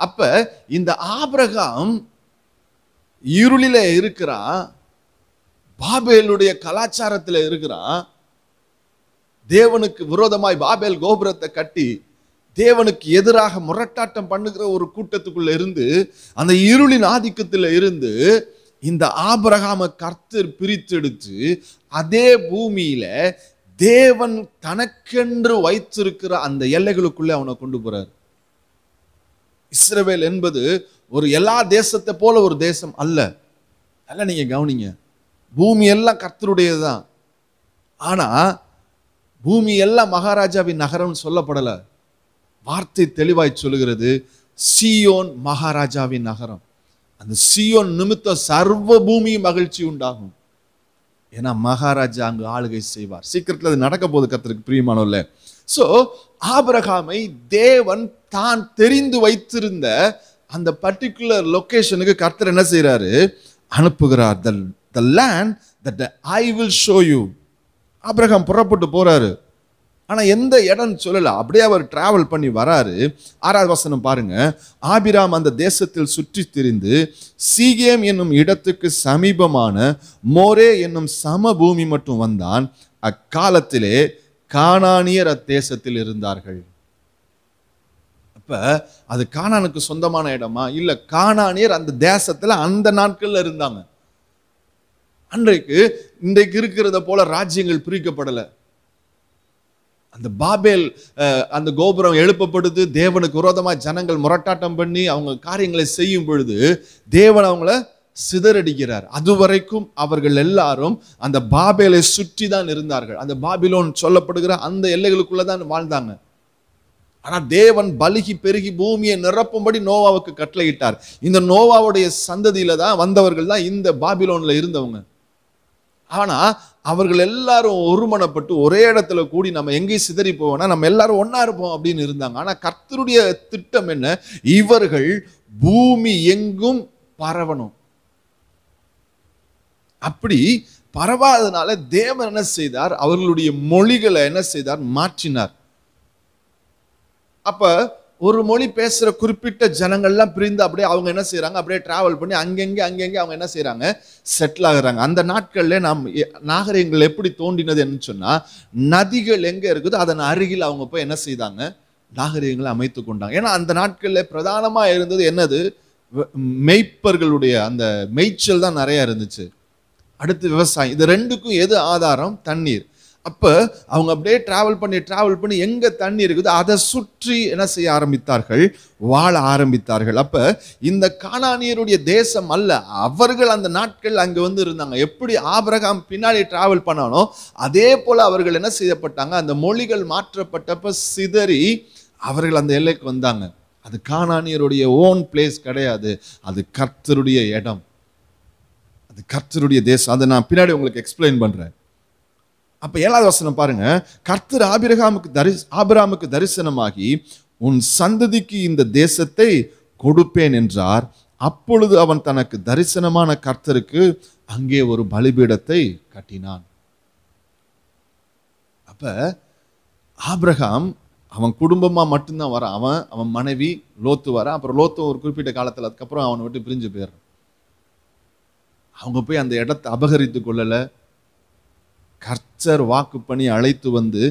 அப்ப இந்த ஆபிரகாம் இருளில இருக்கிறான் பாபேலுடைய கலாச்சாரத்தில் இருக்கிறான் தேவனுக்கு விரோதமாய் பாபேல் கோபுரத்தை கட்டி தேவனுக்கு எதிராக முரட்டாட்டம் பண்ணுகிற ஒரு கூட்டத்துக்குள்ள இருந்து அந்த இருளின் ஆதிக்கத்தில் இருந்து இந்த ஆபிரகாம கர்த்தர் பிரித்தெடுத்து அதே பூமியில தேவன் தனக்கென்று வைத்திருக்கிற அந்த எல்லைகளுக்குள்ளே அவனை கொண்டு போறார். இஸ்ரவேல் என்பது ஒரு எல்லா தேசத்தை போல ஒரு தேசம் அல்ல. அல்ல நீங்க கவனிங்க. பூமி எல்லாம் கர்த்தருடையது தான் ஆனா பூமி எல்லாம் மகாராஜாவின் நகரம்னு சொல்லப்படல. வார்த்தை தெளிவாய் சொல்லுகிறது. சியோன் மகாராஜாவின் நகரம். அந்த சியோன் நிமித்தம் சர்வ பூமி மகிழ்ச்சி உண்டாகும். ஏன்னா மகாராஜா அங்கு ஆளுகை செய்வார். சீக்கிரத்தில் அது நடக்க போது கத்திற்கு பிரியமானோல்ல ஸோ ஆபரகாமை தேவன் தான் தெரிந்து வைத்திருந்த அந்த பர்டிகுலர் லொக்கேஷனுக்கு கர்த்தர் என்ன செய்கிறாரு அனுப்புகிறார். The the land that I will show you Abraham புறப்பட்டு போகிறாரு ஆனால் எந்த இடம்னு சொல்லலை. அப்படியே அவர் டிராவல் பண்ணி வராரு. ஆறாவது வசனம் பாருங்க. ஆபிராம் அந்த தேசத்தில் சுற்றி திரிந்து சீகேம் என்னும் இடத்துக்கு சமீபமான மோரே என்னும் சமபூமி மட்டும் வந்தான். அக்காலத்திலே காணானியர் அத்தேசத்தில் இருந்தார்கள். அப்போ அது காணானுக்கு சொந்தமான இடமா? இல்லை காணானியர் அந்த தேசத்தில் அந்த நாட்களில் இருந்தாங்க. அன்றைக்கு இன்றைக்கு இருக்கிறத போல ராஜ்யங்கள் பிரிக்கப்படலை. அந்த பாபேல் அந்த கோபுரம் எழுப்பப்படுது. தேவனுக்கு விரோதமாக ஜனங்கள் முரட்டாட்டம் பண்ணி அவங்க காரியங்களை செய்யும் பொழுது தேவன் அவங்கள சிதறடிக்கிறார். அதுவரைக்கும் அவர்கள் எல்லாரும் அந்த பாபேலை சுற்றி தான் இருந்தார்கள். அந்த பாபிலோன் சொல்லப்படுகிற அந்த எல்லைகளுக்குள்ள தான் வாழ்ந்தாங்க. ஆனால் தேவன் பலுகி பெருகி பூமியை நிரப்பும்படி நோவாவுக்கு கட்டளையிட்டார். இந்த நோவாவுடைய சந்ததியில தான் வந்தவர்கள் தான் இந்த பாபிலோனில் இருந்தவங்க. ஆனால் அவர்கள் எல்லாரும் ஒருமனப்பட்டு ஒரே இடத்துல கூடி நம்ம எங்கேயும் சிதறி போவோம்னா நம்ம எல்லாரும் ஒன்றா இருப்போம் அப்படின்னு இருந்தாங்க. ஆனால் கர்த்தருடைய திட்டம் என்ன? இவர்கள் பூமி எங்கும் பரவணும். அப்படி பரவாதனால தேவன் என்ன செய்தார்? அவர்களுடைய மொழிகளை என்ன செய்தார்? மாற்றினார். அப்போ ஒரு மொழி பேசுகிற குறிப்பிட்ட ஜனங்கள்லாம் பிரிந்து அப்படியே அவங்க என்ன செய்கிறாங்க அப்படியே ட்ராவல் பண்ணி அங்கங்கே அங்கங்கே அவங்க என்ன செய்கிறாங்க செட்டில் ஆகுறாங்க. அந்த நாட்களில் நாம் நாகரிகங்கள் எப்படி தோண்டினது என்ன சொன்னால் நதிகள் எங்கே இருக்குதோ? அதன் அருகில் அவங்க போய் என்ன செய்தாங்க? நாகரிகங்களை அமைத்து கொண்டாங்க. ஏன்னா அந்த நாட்களில் பிரதானமாக இருந்தது என்னது? வ- மெய்ப்பர்களுடைய அந்த மேய்ச்சல் தான் நிறையா இருந்துச்சு. அடுத்து விவசாயம். இது ரெண்டுக்கும் எது ஆதாரம்? தண்ணீர். அப்போ அவங்க அப்படியே ட்ராவல் பண்ணி ட்ராவல் பண்ணி எங்கே தண்ணி இருக்குதோ அதை சுற்றி என்ன செய்ய ஆரம்பித்தார்கள்? வாழ ஆரம்பித்தார்கள். அப்போ இந்த காணானியருடைய தேசம் அல்ல அவர்கள் அந்த நாட்கள் அங்கே வந்து இருந்தாங்க. எப்படி ஆபிரகாம் பின்னாடி ட்ராவல் பண்ணானோ அதே போல் அவர்கள் என்ன செய்யப்பட்டாங்க? அந்த மொழிகள் மாற்றப்பட்டப்ப சிதறி அவர்கள் அந்த எல்லைக்கு வந்தாங்க. அது காணானியருடைய ஓன் பிளேஸ் கிடையாது. அது கர்த்தருடைய இடம். அது கர்த்தருடைய தேசம். அதை நான் பின்னாடி உங்களுக்கு எக்ஸ்பிளைன் பண்ணுறேன் அப்ப ஏழாவது வசனம் பாருங்க. கர்த்தர் ஆபிரகாமுக்கு தரி ஆபிரகாமுக்கு தரிசனமாகி உன் சந்ததிக்கு இந்த தேசத்தை கொடுப்பேன் என்றார். அப்பொழுது அவன் தனக்கு தரிசனமான கர்த்தருக்கு அங்கே ஒரு பலிபீடத்தை கட்டினான். அப்ப ஆபிரகாம் அவன் குடும்பமா மட்டும்தான் வரான். அவன் அவன் மனைவி லோத்து வரான். அப்புறம் லோத்து ஒரு குறிப்பிட்ட காலத்துல அதுக்கப்புறம் அவனை விட்டு பிரிஞ்சு போயிடுறான். அவங்க போய் அந்த இடத்தை அபகரித்து கொள்ளலை. கர்த்தர் வாக்கு பண்ணி அழைத்து வந்து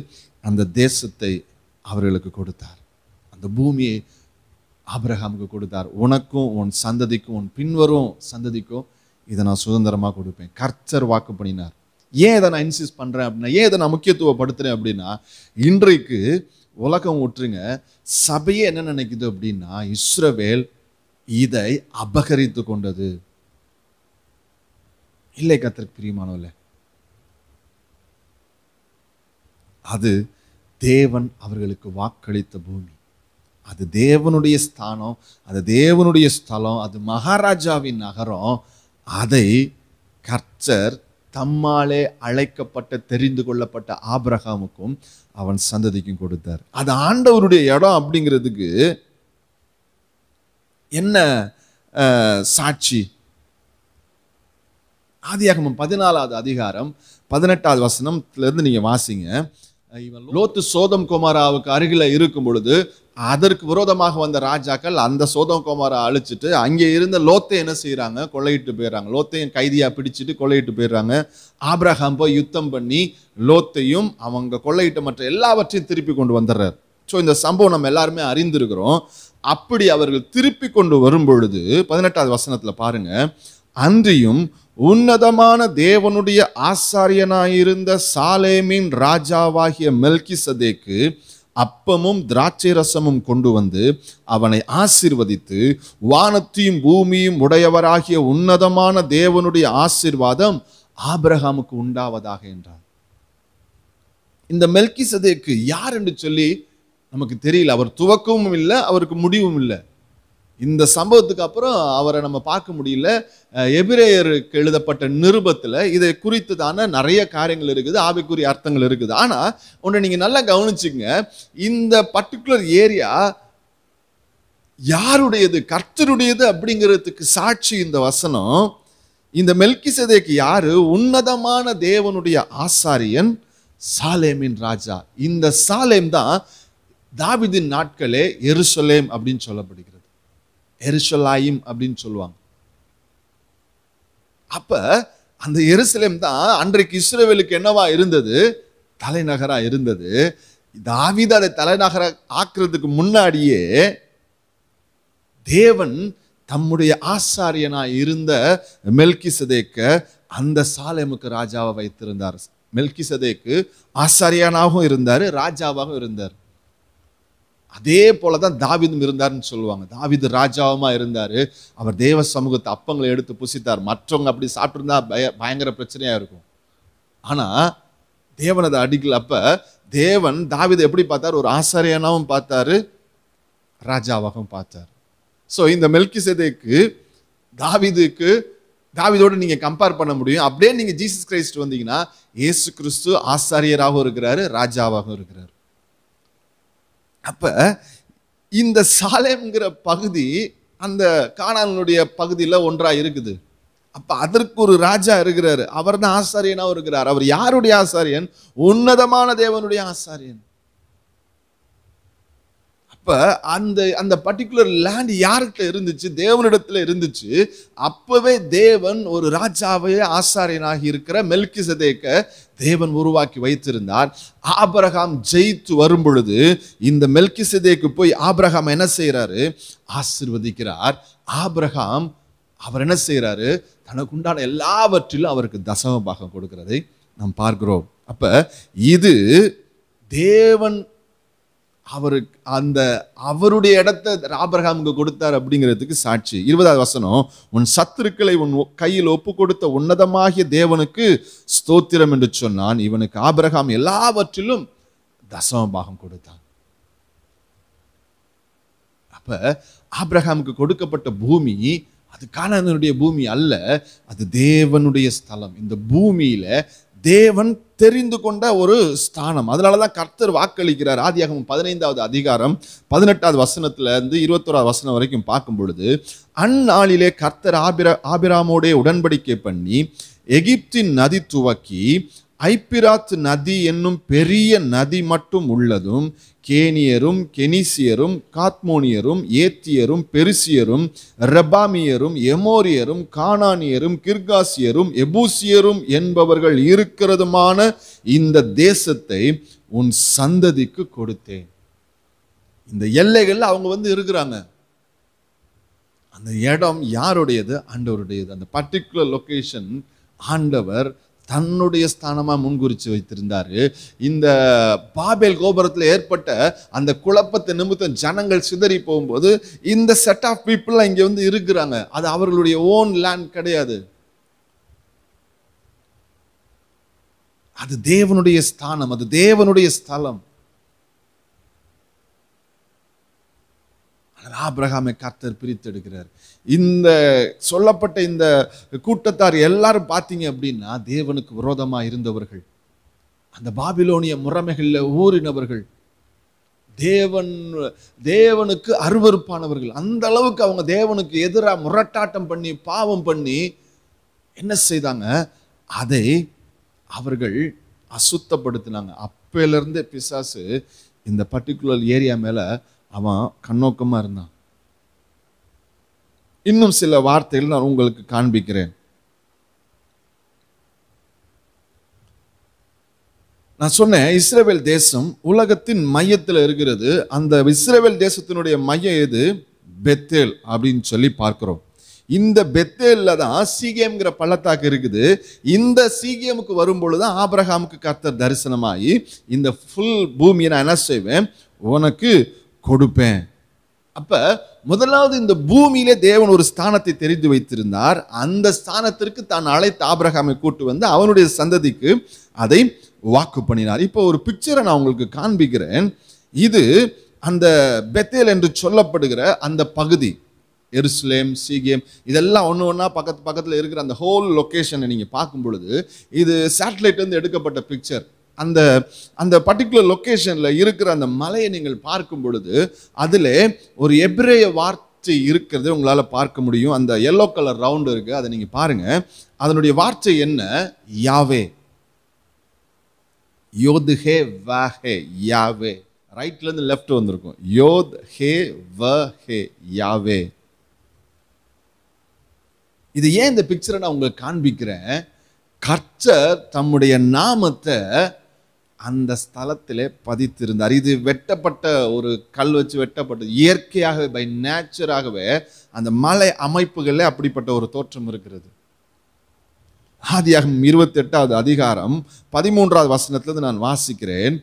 அந்த தேசத்தை அவர்களுக்கு கொடுத்தார். அந்த பூமியை ஆபிரகாமுக்கு கொடுத்தார். உனக்கும் உன் சந்ததிக்கும் உன் பின்வரும் சந்ததிக்கும் இதை நான் சுதந்திரமாக கொடுப்பேன். கர்த்தர் வாக்கு பண்ணினார் ஏன் இதை நான் இன்சிஸ் பண்ணுறேன் அப்படின்னா ஏன் இதை நான் முக்கியத்துவப்படுத்துறேன் அப்படின்னா இன்றைக்கு உலகம் விட்டுருங்க சபையே என்ன நினைக்குது அப்படின்னா இஸ்ரவேல் இதை அபகரித்து கொண்டது. இல்லை கத்திற்கு பிரியமானவர்களே அது தேவன் அவர்களுக்கு வாக்களித்த பூமி. அது தேவனுடைய ஸ்தானம் அது தேவனுடைய ஸ்தலம் அது மகாராஜாவின் நகரம். அதை கர்த்தர் தம்மாலே அழைக்கப்பட்ட தெரிந்து கொள்ளப்பட்ட ஆபிரகாமுக்கும் அவன் சந்ததிக்கும் கொடுத்தார். அது ஆண்டவருடைய இடம் அப்படிங்கிறதுக்கு என்ன சாட்சி? ஆதியாகமம் பதினாலாவது அதிகாரம் பதினெட்டாவது வசனத்துலேருந்து நீங்கள் வாசிங்க. லோத்து சோதம் குமாராவுக்கு அருகில இருக்கும் பொழுது அதற்கு விரோதமாக வந்த ராஜாக்கள் அந்த சோதம் குமாரை அழிச்சிட்டு அங்கே இருந்த லோத்தை என்ன செய்கிறாங்க கொள்ளையிட்டு போயிடுறாங்க லோத்தையும் கைதியாக பிடிச்சிட்டு கொள்ளையிட்டு போயிடுறாங்க ஆப்ரஹாம் போய் யுத்தம் பண்ணி லோத்தையும் அவங்க கொள்ளையிட்ட மற்ற எல்லாவற்றையும் திருப்பி கொண்டு வந்துடுறார். ஸோ இந்த சம்பவம் நம்ம எல்லாருமே அறிந்திருக்கிறோம். அப்படி அவர்கள் திருப்பி கொண்டு வரும் பொழுது பதினெட்டாவது வசனத்தில் பாருங்க. அன்றியும் உன்னதமான தேவனுடைய ஆசாரியனாயிருந்த சாலேமின் ராஜாவாகிய மெல்கி சதேக்கு அப்பமும் திராட்சை ரசமும் கொண்டு வந்து அவனை ஆசிர்வதித்து வானத்தையும் பூமியும் உடையவராகிய உன்னதமான தேவனுடைய ஆசீர்வாதம் ஆபிரகாமுக்கு உண்டாவதாக என்றார். இந்த மெல்கி சதேக்கு யார் என்று சொல்லி நமக்கு தெரியல. அவர் துவக்கமும் இல்லை அவருக்கு முடிவும் இல்லை. இந்த சம்பவத்துக்கு அப்புறம் அவரை நம்ம பார்க்க முடியல. எபிரேயருக்கு எழுதப்பட்ட நிருபத்தில் இதை குறித்து தானே நிறைய காரியங்கள் இருக்குது ஆவிக்குரிய அர்த்தங்கள் இருக்குது. ஆனால் உன்னை நீங்கள் நல்லா கவனிச்சுங்க. இந்த பர்டிகுலர் ஏரியா யாருடையது கர்த்தருடையது அப்படிங்கிறதுக்கு சாட்சி இந்த வசனம். இந்த மெல்கிசதேக்கு யாரு? உன்னதமான தேவனுடைய ஆசாரியன் சாலேமின் ராஜா. இந்த சாலேம் தான் தாவிதின் நாட்களே எருசலேம் அப்படின்னு சொல்லப்படுகிறது. எருசலாயிம் அப்படின்னு சொல்லுவாங்க. அப்ப அந்த எருசலேம் தான் அன்றைக்கு இஸ்ரேவேலுக்கு என்னவா இருந்தது? தலைநகரா இருந்தது. தாவிதாடை அதை தலைநகர ஆக்குறதுக்கு முன்னாடியே தேவன் தம்முடைய ஆசாரியனா இருந்த மெல்கிசதேக்க அந்த சாலேமுக்கு ராஜாவை வைத்திருந்தார். மெல்கி சதேக்கு ஆசாரியனாகவும் இருந்தார் ராஜாவாகவும் இருந்தார். அதே போல தான் தாவிதும் இருந்தாருன்னு சொல்லுவாங்க. தாவிது ராஜாவுமா இருந்தார். அவர் தேவ சமூகத்தை அப்பங்களை எடுத்து புசித்தார். மற்றவங்க அப்படி சாப்பிட்ருந்தா பய பயங்கர பிரச்சனையாக இருக்கும். ஆனால் தேவன் அதை அடிக்கல அப்போ தேவன் தாவிதை எப்படி பார்த்தார்? ஒரு ஆசாரியனாகவும் பார்த்தாரு ராஜாவாகவும் பார்த்தார். ஸோ இந்த மெல்கி சேதைக்கு தாவிதுக்கு தாவிதோடு நீங்கள் கம்பேர் பண்ண முடியும். அப்படியே நீங்கள் ஜீசஸ் கிரைஸ்ட் வந்தீங்கன்னா ஏசு கிறிஸ்து ஆசாரியராகவும் இருக்கிறாரு ராஜாவாகவும் இருக்கிறாரு. அப்ப இந்த சாலேம்ங்கிற பகுதி அந்த கானானுடைய பகுதியில் ஒன்றா இருக்குது. அப்ப அதற்கு ஒரு ராஜா இருக்கிறாரு. அவர் தான் ஆசாரியனாகவும் இருக்கிறார். அவர் யாருடைய ஆசாரியன்? உன்னதமான தேவனுடைய ஆசாரியன். அப்ப அந்த அந்த பர்டிகுலர் லேண்ட் யார்கிட்ட இருந்துச்சு? தேவனிடத்துல இருந்துச்சு. அப்பவே தேவன் ஒரு ராஜாவே ஆசாரியனாகி இருக்கிற மெல்கிசதேக்க தேவன் உருவாக்கி வைத்திருந்தார். ஆபரகாம் ஜெயித்து வரும் பொழுது இந்த மெல்கி சிதேக்கு போய் ஆபரகாம் என்ன செய்கிறாரு ஆசிர்வதிக்கிறார். ஆபரகாம் அவர் என்ன செய்கிறாரு தனக்கு உண்டான எல்லாவற்றிலும் அவருக்கு தசம பாகம் கொடுக்கிறதை நாம் பார்க்கிறோம். அப்போ இது தேவன் அவருக்கு அந்த அவருடைய இடத்தை ராபரகாமுக்கு கொடுத்தார் அப்படிங்கிறதுக்கு சாட்சி. இருபதாவது வசனம் உன் சத்துருக்களை உன் கையில் ஒப்பு கொடுத்த உன்னதமாகிய தேவனுக்கு ஸ்தோத்திரம் என்று சொன்னான். இவனுக்கு ஆபரகாம் எல்லாவற்றிலும் தசம பாகம் கொடுத்தான். அப்ப ஆபிரகாமுக்கு கொடுக்கப்பட்ட பூமி அது கானானுடைய பூமி அல்ல அது தேவனுடைய ஸ்தலம். இந்த பூமியில தேவன் தெரிந்து கொண்ட ஒரு ஸ்தானம். அதனால தான் கர்த்தர் வாக்களிக்கிறார். ஆதியாகவும் பதினைந்தாவது அதிகாரம் பதினெட்டாவது வசனத்துல இருந்து இருபத்தோராவது வசனம் வரைக்கும் பார்க்கும் பொழுது அந்நாளிலே கர்த்தர் ஆபிர ஆபிராமோடே உடன்படிக்கை பண்ணி எகிப்தின் நதி துவக்கி ஐப்பிராத் நதி என்னும் பெரிய நதி மட்டும் உள்ளதும் கேனியரும் கெனிசியரும் காத்மோனியரும் ஏத்தியரும் பெருசியரும் ரெபாமியரும் எமோரியரும் கானானியரும் கிர்காசியரும் எபூசியரும் என்பவர்கள் இருக்கிறதுமான இந்த தேசத்தை உன் சந்ததிக்கு கொடுத்தேன். இந்த எல்லைகளில் அவங்க வந்து இருக்கிறாங்க. அந்த இடம் யாருடையது? ஆண்டவருடையது. அந்த பர்டிகுலர் லொக்கேஷன் ஆண்டவர் தன்னுடைய ஸ்தானமாக முன்குறித்து வைத்திருந்தாரு. இந்த பாபேல் கோபுரத்தில் ஏற்பட்ட அந்த குழப்பத்தை நிமித்தம் ஜனங்கள் சிதறி போகும்போது இந்த செட் ஆஃப் பீப்புள் இங்கே வந்து இருக்கிறாங்க. அது அவர்களுடைய ஓன் லேண்ட் கிடையாது. அது தேவனுடைய ஸ்தானம் அது தேவனுடைய ஸ்தலம். ஆனால் ஆபிரகாமை கர்த்தர் பிரித்தெடுக்கிறார். இந்த சொல்லப்பட்ட இந்த கூட்டத்தார் எல்லாரும் பார்த்தீங்க அப்படின்னா தேவனுக்கு விரோதமாக இருந்தவர்கள். அந்த பாபிலோனிய முறைமைகளில் ஊறினவர்கள். தேவன் தேவனுக்கு அருவருப்பானவர்கள். அந்த அளவுக்கு அவங்க தேவனுக்கு எதிராக முரட்டாட்டம் பண்ணி பாவம் பண்ணி என்ன செய்தாங்க? அதை அவர்கள் அசுத்தப்படுத்தினாங்க. அப்பையிலிருந்தே பிசாசு இந்த பர்டிகுலர் ஏரியா மேலே அவன் கண்ணோக்கமா இருந்தான். இன்னும் சில வார்த்தைகள் நான் உங்களுக்கு காண்பிக்கிறேன். நான் சொன்னேன் இஸ்ரேவேல் தேசம் உலகத்தின் மையத்தில் இருக்கிறது. அந்த இஸ்ரேவேல் தேசத்தினுடைய மையம் எது? பெத்தேல் அப்படின்னு சொல்லி பார்க்கிறோம். இந்த பெத்தேல்ல தான் சீகேம்ங்கிற பள்ளத்தாக்கு இருக்குது. இந்த சீகேமுக்கு வரும்பொழுது தான் ஆபிரகாமுக்கு கர்த்தர் தரிசனமாகி இந்த ஃபுல் பூமியை நான் என்ன செய்வேன்? உனக்கு கொடுப்பேன். அப்போ முதலாவது இந்த பூமியிலே தேவன் ஒரு ஸ்தானத்தை தெரிந்து வைத்திருந்தார். அந்த ஸ்தானத்திற்கு தான் அழைத்த ஆபிரகாமை கூட்டு வந்து அவனுடைய சந்ததிக்கு அதை வாக்கு பண்ணினார். இப்போ ஒரு பிக்சரை நான் உங்களுக்கு காண்பிக்கிறேன். இது அந்த பெத்தேல் என்று சொல்லப்படுகிற அந்த பகுதி. எருசலேம் சீகேம் இதெல்லாம் ஒன்று ஒன்றா பக்கத்து பக்கத்தில் இருக்கிற அந்த ஹோல் லொக்கேஷனை நீங்கள் பார்க்கும் பொழுது இது சேட்டலைட்லேருந்து எடுக்கப்பட்ட பிக்சர் அந்த அந்த பர்டிகுலர் லொக்கேஷனில் இருக்கிற அந்த மலையை நீங்கள் பார்க்கும் பொழுது அதில் ஒரு எபிரேய வார்த்தை இருக்கிறது உங்களால் பார்க்க முடியும். அந்த எல்லோ கலர் ரவுண்டு இருக்குது அதை நீங்கள் பாருங்க. அதனுடைய வார்த்தை என்ன? யாவே. யோது ஹே வ ஹே யாவே. ரைட்லேருந்து லெஃப்ட் வந்திருக்கும். யோத் ஹே வ ஹே யாவே. இது ஏன் இந்த பிக்சரை நான் உங்களுக்கு காண்பிக்கிறேன்? கர்த்தர் தம்முடைய நாமத்தை அந்த ஸ்தலத்திலே பதித்திருந்தார். இது வெட்டப்பட்ட ஒரு கல் வச்சு வெட்டப்பட்ட இயற்கையாகவே பை நேச்சராகவே அந்த மலை அமைப்புகளில் அப்படிப்பட்ட ஒரு தோற்றம் இருக்கிறது. ஆதியாகம் இருபத்தி எட்டாவது அதிகாரம் பதிமூன்றாவது வசனத்திலிருந்து நான் வாசிக்கிறேன்.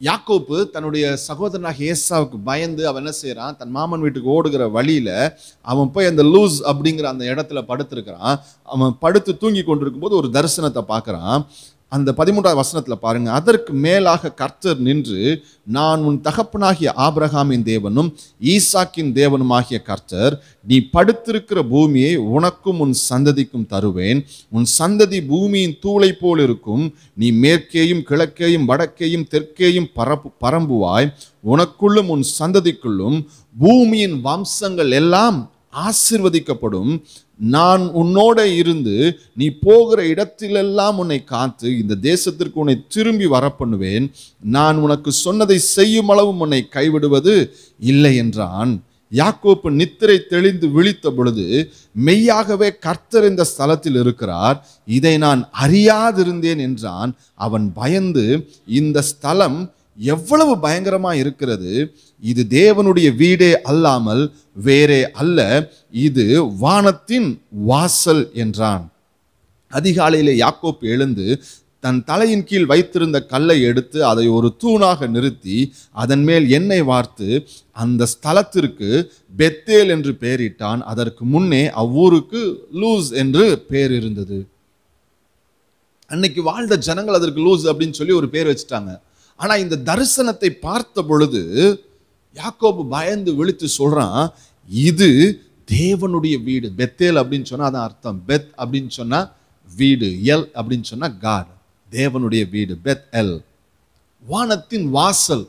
யாக்கோப்பு தன்னுடைய சகோதரனாக ஏசாவுக்கு பயந்து அவன் என்ன செய்கிறான் தன் மாமன் வீட்டுக்கு ஓடுகிற வழியில் அவன் போய் அந்த லூஸ் அப்படிங்கிற அந்த இடத்துல படுத்திருக்கிறான். அவன் படுத்து தூங்கி கொண்டிருக்கும்போது ஒரு தரிசனத்தை பார்க்குறான். அந்த பதிமூன்றாவது வசனத்தில் பாருங்க அதற்கு மேலாக கர்த்தர் நின்று நான் உன் தகப்பனாகிய ஆபிரகாமின் தேவனும் ஈசாக்கின் தேவனுமாகிய கர்த்தர் நீ படுத்திருக்கிற பூமியை உனக்கும் உன் சந்ததிக்கும் தருவேன். உன் சந்ததி பூமியின் தூளை போல் இருக்கும். நீ மேற்கேயும் கிழக்கேயும் வடக்கேயும் தெற்கேயும் பரப்பு பரம்புவாய். உனக்குள்ளும் உன் சந்ததிக்குள்ளும் பூமியின் வம்சங்கள் எல்லாம் ஆசிர்வதிக்கப்படும். நான் உன்னோட இருந்து நீ போகிற இடத்திலெல்லாம் உன்னை காத்து இந்த தேசத்திற்கு உன்னை திரும்பி வரப்பண்ணுவேன். நான் உனக்கு சொன்னதை செய்யும் அளவும் உன்னை கைவிடுவது இல்லை என்றான். யாக்கோப்பு நித்திரை தெளிந்து விழித்த பொழுது மெய்யாகவே கர்த்தர் இந்த ஸ்தலத்தில் இருக்கிறார் இதை நான் அறியாதிருந்தேன் என்றான். அவன் பயந்து இந்த ஸ்தலம் எவ்வளவு பயங்கரமாக இருக்கிறது? இது தேவனுடைய வீடே அல்லாமல் வேறே அல்ல. இது வானத்தின் வாசல் என்றான். அதிகாலையிலே யாக்கோப் எழுந்து தன் தலையின் கீழ் வைத்திருந்த கல்லை எடுத்து அதை ஒரு தூணாக நிறுத்தி அதன் மேல் எண்ணெய் வார்த்து அந்த ஸ்தலத்திற்கு பெத்தேல் என்று பெயரிட்டான். அதற்கு முன்னே அவ்வூருக்கு லூஸ் என்று பெயர் இருந்தது. அன்னைக்கு வாழ்ந்த ஜனங்கள் அதற்கு லூஸ் அப்படின்னு சொல்லி ஒரு பேர் வச்சுட்டாங்க. ஆனா இந்த தரிசனத்தை பார்த்த பொழுது யாக்கோபு பயந்து விழித்து சொல்றான் இது தேவனுடைய வீடு. பெத்தேல் அப்படின்னு சொன்னா அதான் அர்த்தம். பெத் அப்படின்னு சொன்னா வீடு எல் அப்படின்னு சொன்னா காட். தேவனுடைய வீடு பெத் எல். வானத்தின் வாசல்.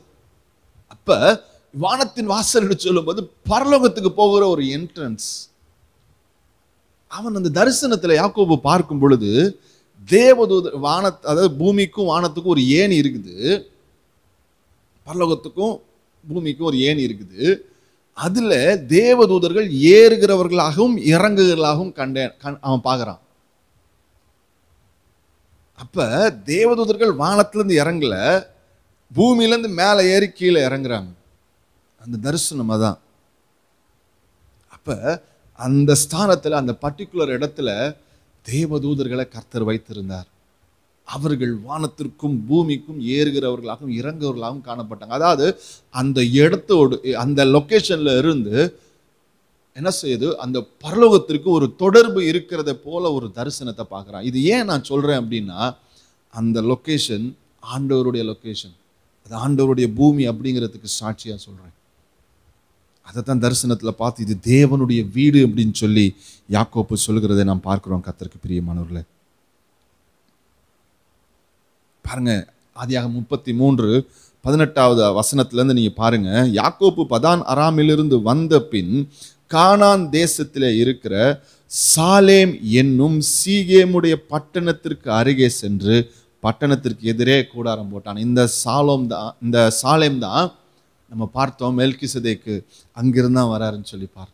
அப்ப வானத்தின் வாசல் சொல்லும்போது பரலோகத்துக்கு போகிற ஒரு என்ட்ரன்ஸ் அவன் அந்த தரிசனத்தில் யாக்கோபு பார்க்கும் பொழுது தேவதூத வான அதாவது பூமிக்கும் வானத்துக்கும் ஒரு ஏணி இருக்குது. பரலோகத்துக்கும் பூமிக்கும் ஒரு ஏணி இருக்குது. அதில் தேவதூதர்கள் ஏறுகிறவர்களாகவும் இறங்குகிறவர்களாகவும் கண்டேன் கண் அவன் பார்க்குறான். அப்போ தேவதூதர்கள் வானத்துலேருந்து இறங்கல பூமியிலேருந்து மேலே ஏறி கீழே இறங்குறாங்க. அந்த தரிசனம் அதான். அப்போ அந்த ஸ்தானத்தில் அந்த பர்டிகுலர் இடத்துல தேவதூதர்களை கர்த்தர் வைத்திருந்தார். அவர்கள் வானத்திற்கும் பூமிக்கும் ஏறுகிறவர்களாகவும் இறங்குறவர்களாகவும் காணப்பட்டாங்க. அதாவது அந்த இடத்தோடு அந்த லொக்கேஷனில் இருந்து என்ன செய்யுது? அந்த பரலோகத்திற்கு ஒரு தொடர்பு இருக்கிறத போல ஒரு தரிசனத்தை பார்க்குறான். இது ஏன் நான் சொல்கிறேன் அப்படின்னா அந்த லொக்கேஷன் ஆண்டவருடைய லொக்கேஷன் அது ஆண்டவருடைய பூமி அப்படிங்கிறதுக்கு சாட்சியாக சொல்கிறேன் அதை தான் தரிசனத்தில் பார்த்து இது தேவனுடைய வீடு அப்படின்னு சொல்லி யாக்கோப்பு சொல்கிறதை நாம் பார்க்குறோம் கத்தருக்கு பிரியமானவர்களை. பாருங்கள் ஆதியாக முப்பத்தி மூன்று பதினெட்டாவது வசனத்திலேருந்து நீங்கள் பாருங்கள் யாக்கோப்பு பதான் அராமிலிருந்து வந்த பின் கானான் தேசத்தில் இருக்கிற சாலேம் என்னும் சீகேமுடைய பட்டணத்திற்கு அருகே சென்று பட்டணத்திற்கு எதிரே கூடாரம் போட்டான். இந்த சாலோம் தான் இந்த சாலேம் தான் நம்ம பார்த்தோம் மெல்கிசதேக்கு அங்கிருந்தான் வராருன்னு சொல்லி பார்த்தோம்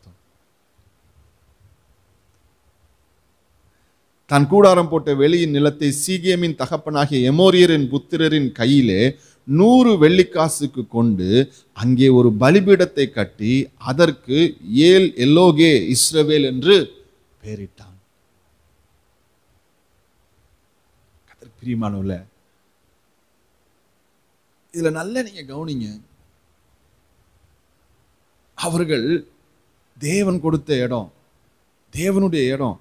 தன் கூடாரம் போட்ட வெளியின் நிலத்தை சீகேமின் தகப்பனாகிய எமோரியரின் புத்திரரின் கையிலே நூறு வெள்ளிக்காசுக்கு கொண்டு அங்கே ஒரு பலிபீடத்தை கட்டி அதற்கு ஏல் எல்லோகே இஸ்ரவேல் என்று பெயரிட்டான். பிரியமானவில் இதில் நல்ல நீங்கள் கவனிங்க. அவர்கள் தேவன் கொடுத்த இடம் தேவனுடைய இடம்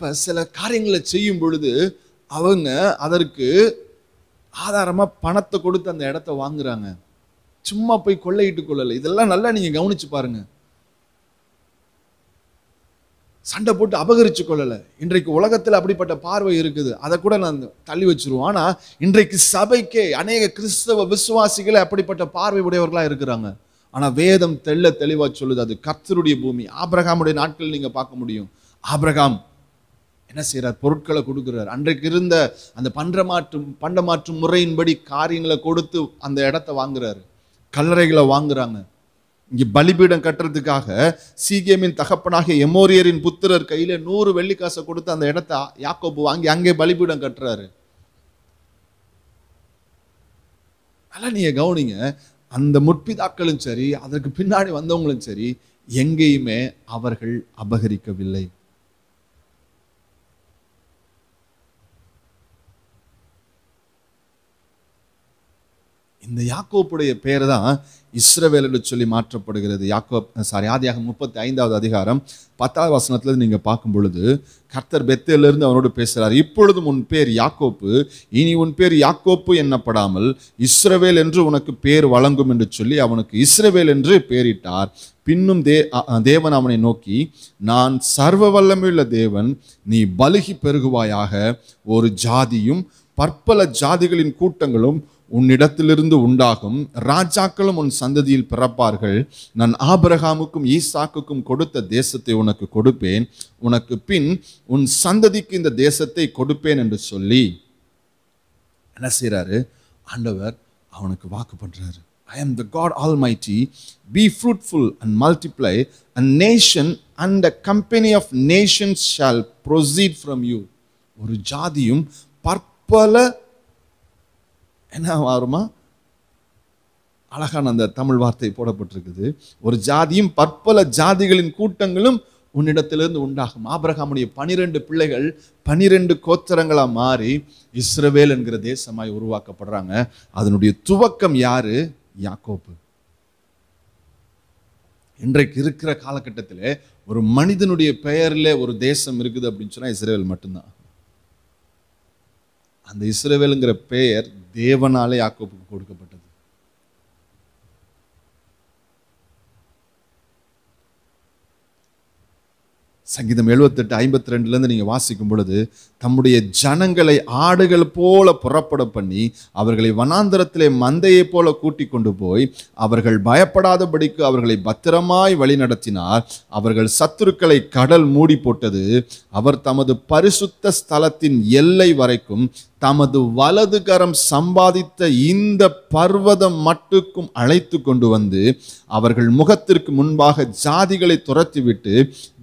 அப்போ சில காரியங்களை செய்யும் பொழுது அவங்க அதற்கு ஆதாரமாக பணத்தை கொடுத்து அந்த இடத்த வாங்குறாங்க. சும்மா போய் கொள்ளையிட்டு கொள்ளலை. இதெல்லாம் நல்லா நீங்கள் கவனிச்சு பாருங்க. சண்டை போட்டு அபகரிச்சு கொள்ளலை. இன்றைக்கு உலகத்தில் அப்படிப்பட்ட பார்வை இருக்குது. அதை கூட நான் தள்ளி வச்சிருவோம். ஆனால் இன்றைக்கு சபைக்கே அநேக கிறிஸ்தவ விசுவாசிகளே அப்படிப்பட்ட பார்வை உடையவர்களாக இருக்கிறாங்க. ஆனால் வேதம் தெள்ள தெளிவாக சொல்லுது. அது கர்த்தருடைய பூமி. ஆபிரகாமுடைய நாட்கள் நீங்கள் பார்க்க முடியும். ஆபிரகாம் என்ன செய்கிறார் பொருட்களை கொடுக்குறார். அன்றைக்கு இருந்த அந்த பண்டமாற்றும் பண்டமாற்றும் முறையின்படி காரியங்களை கொடுத்து அந்த இடத்த வாங்குறாரு. கல்லறைகளை வாங்குறாங்க. இங்கே பலிபீடம் கட்டுறதுக்காக சீகேமின் தகப்பனாகிய எமோரியரின் புத்திரர் கையில் நூறு வெள்ளிக்காசை கொடுத்து அந்த இடத்த யாக்கோப்பு வாங்கி அங்கே பலிபீடம் கட்டுறாரு. அதெல்லாம் நீங்கள் கவனிங்க. அந்த முற்பிதாக்களும் சரி அதற்கு பின்னாடி வந்தவங்களும் சரி எங்கேயுமே அவர்கள் அபகரிக்கவில்லை. இந்த யாக்கோப்புடைய பேர் தான் இஸ்ரவேல் என்று சொல்லி மாற்றப்படுகிறது. யாக்கோப் சாரி ஆதியாக முப்பத்தி ஐந்தாவது அதிகாரம் பத்தாவது வசனத்தில் நீங்கள் பார்க்கும் பொழுது கர்த்தர் பெத்தேலிருந்து அவனோடு பேசுகிறார் இப்பொழுதும் உன் பேர் யாக்கோப்பு இனி உன் பேர் யாக்கோப்பு என்னப்படாமல் இஸ்ரவேல் என்று உனக்கு பேர் வழங்கும் என்று சொல்லி அவனுக்கு இஸ்ரவேல் என்று பெயரிட்டார் பின்னும் தே அ- தேவன் அவனை நோக்கி நான் சர்வ வல்லமையுள்ள தேவன் நீ பலுகி பெருகுவாயாக. ஒரு ஜாதியும் பற்பல ஜாதிகளின் கூட்டங்களும் உன்னிடத்திலிருந்து உண்டாகும் ராஜாக்களும் உன் சந்ததியில் பிறப்பார்கள். நான் ஆபரகாமுக்கும் ஈசாக்குக்கும் கொடுத்த தேசத்தை உனக்கு கொடுப்பேன். உனக்கு பின் உன் சந்ததிக்கு இந்த தேசத்தை கொடுப்பேன் என்று சொல்லி என்ன செய்கிறாரு ஆண்டவர் அவனுக்கு வாக்கு I I the God God Almighty. Be fruitful and multiply A nation and a company of nations shall proceed from you ஒரு ஜாதியும் பற்பல என்ன மாறுமா? அழகான அந்த தமிழ் வார்த்தை போடப்பட்டிருக்குது. ஒரு ஜாதியும் பற்பல ஜாதிகளின் கூட்டங்களும் உன்னிடத்திலிருந்து உண்டாகும். ஆபிரகாமுடைய பனிரெண்டு பிள்ளைகள் பனிரெண்டு கோத்தரங்களாக மாறி இஸ்ரவேல் என்கிற தேசமாய் உருவாக்கப்படுறாங்க. அதனுடைய துவக்கம் யாரு? யாக்கோப்பு இன்றைக்கு இருக்கிற காலகட்டத்தில் ஒரு மனிதனுடைய பெயரில் ஒரு தேசம் இருக்குது அப்படின்னு சொன்னால் இஸ்ரேல் மட்டும்தான். அந்த இஸ்ரேவேலுங்கிற பெயர் தேவனாலே யாக்கோப்புக்கு கொடுக்கப்பட்டது. சங்கீதம் எழுபத்தெட்டு ஐம்பத்தி ரெண்டுலேருந்து நீங்கள் வாசிக்கும் பொழுது தம்முடைய ஜனங்களை ஆடுகள் போல புறப்பட பண்ணி அவர்களை வனாந்தரத்திலே மந்தையைப் போல கூட்டி கொண்டு போய் அவர்கள் பயப்படாதபடிக்கு அவர்களை பத்திரமாய் வழிநடத்தினார் அவர்கள் சத்துருக்களை கடல் மூடி போட்டது. அவர் தமது பரிசுத்த ஸ்தலத்தின் எல்லை வரைக்கும் தமது வலதுகரம் சம்பாதித்த இந்த பர்வதம் மட்டுக்கும் அழைத்து கொண்டு வந்து அவர்கள் முகத்திற்கு முன்பாக ஜாதிகளை துரத்திவிட்டு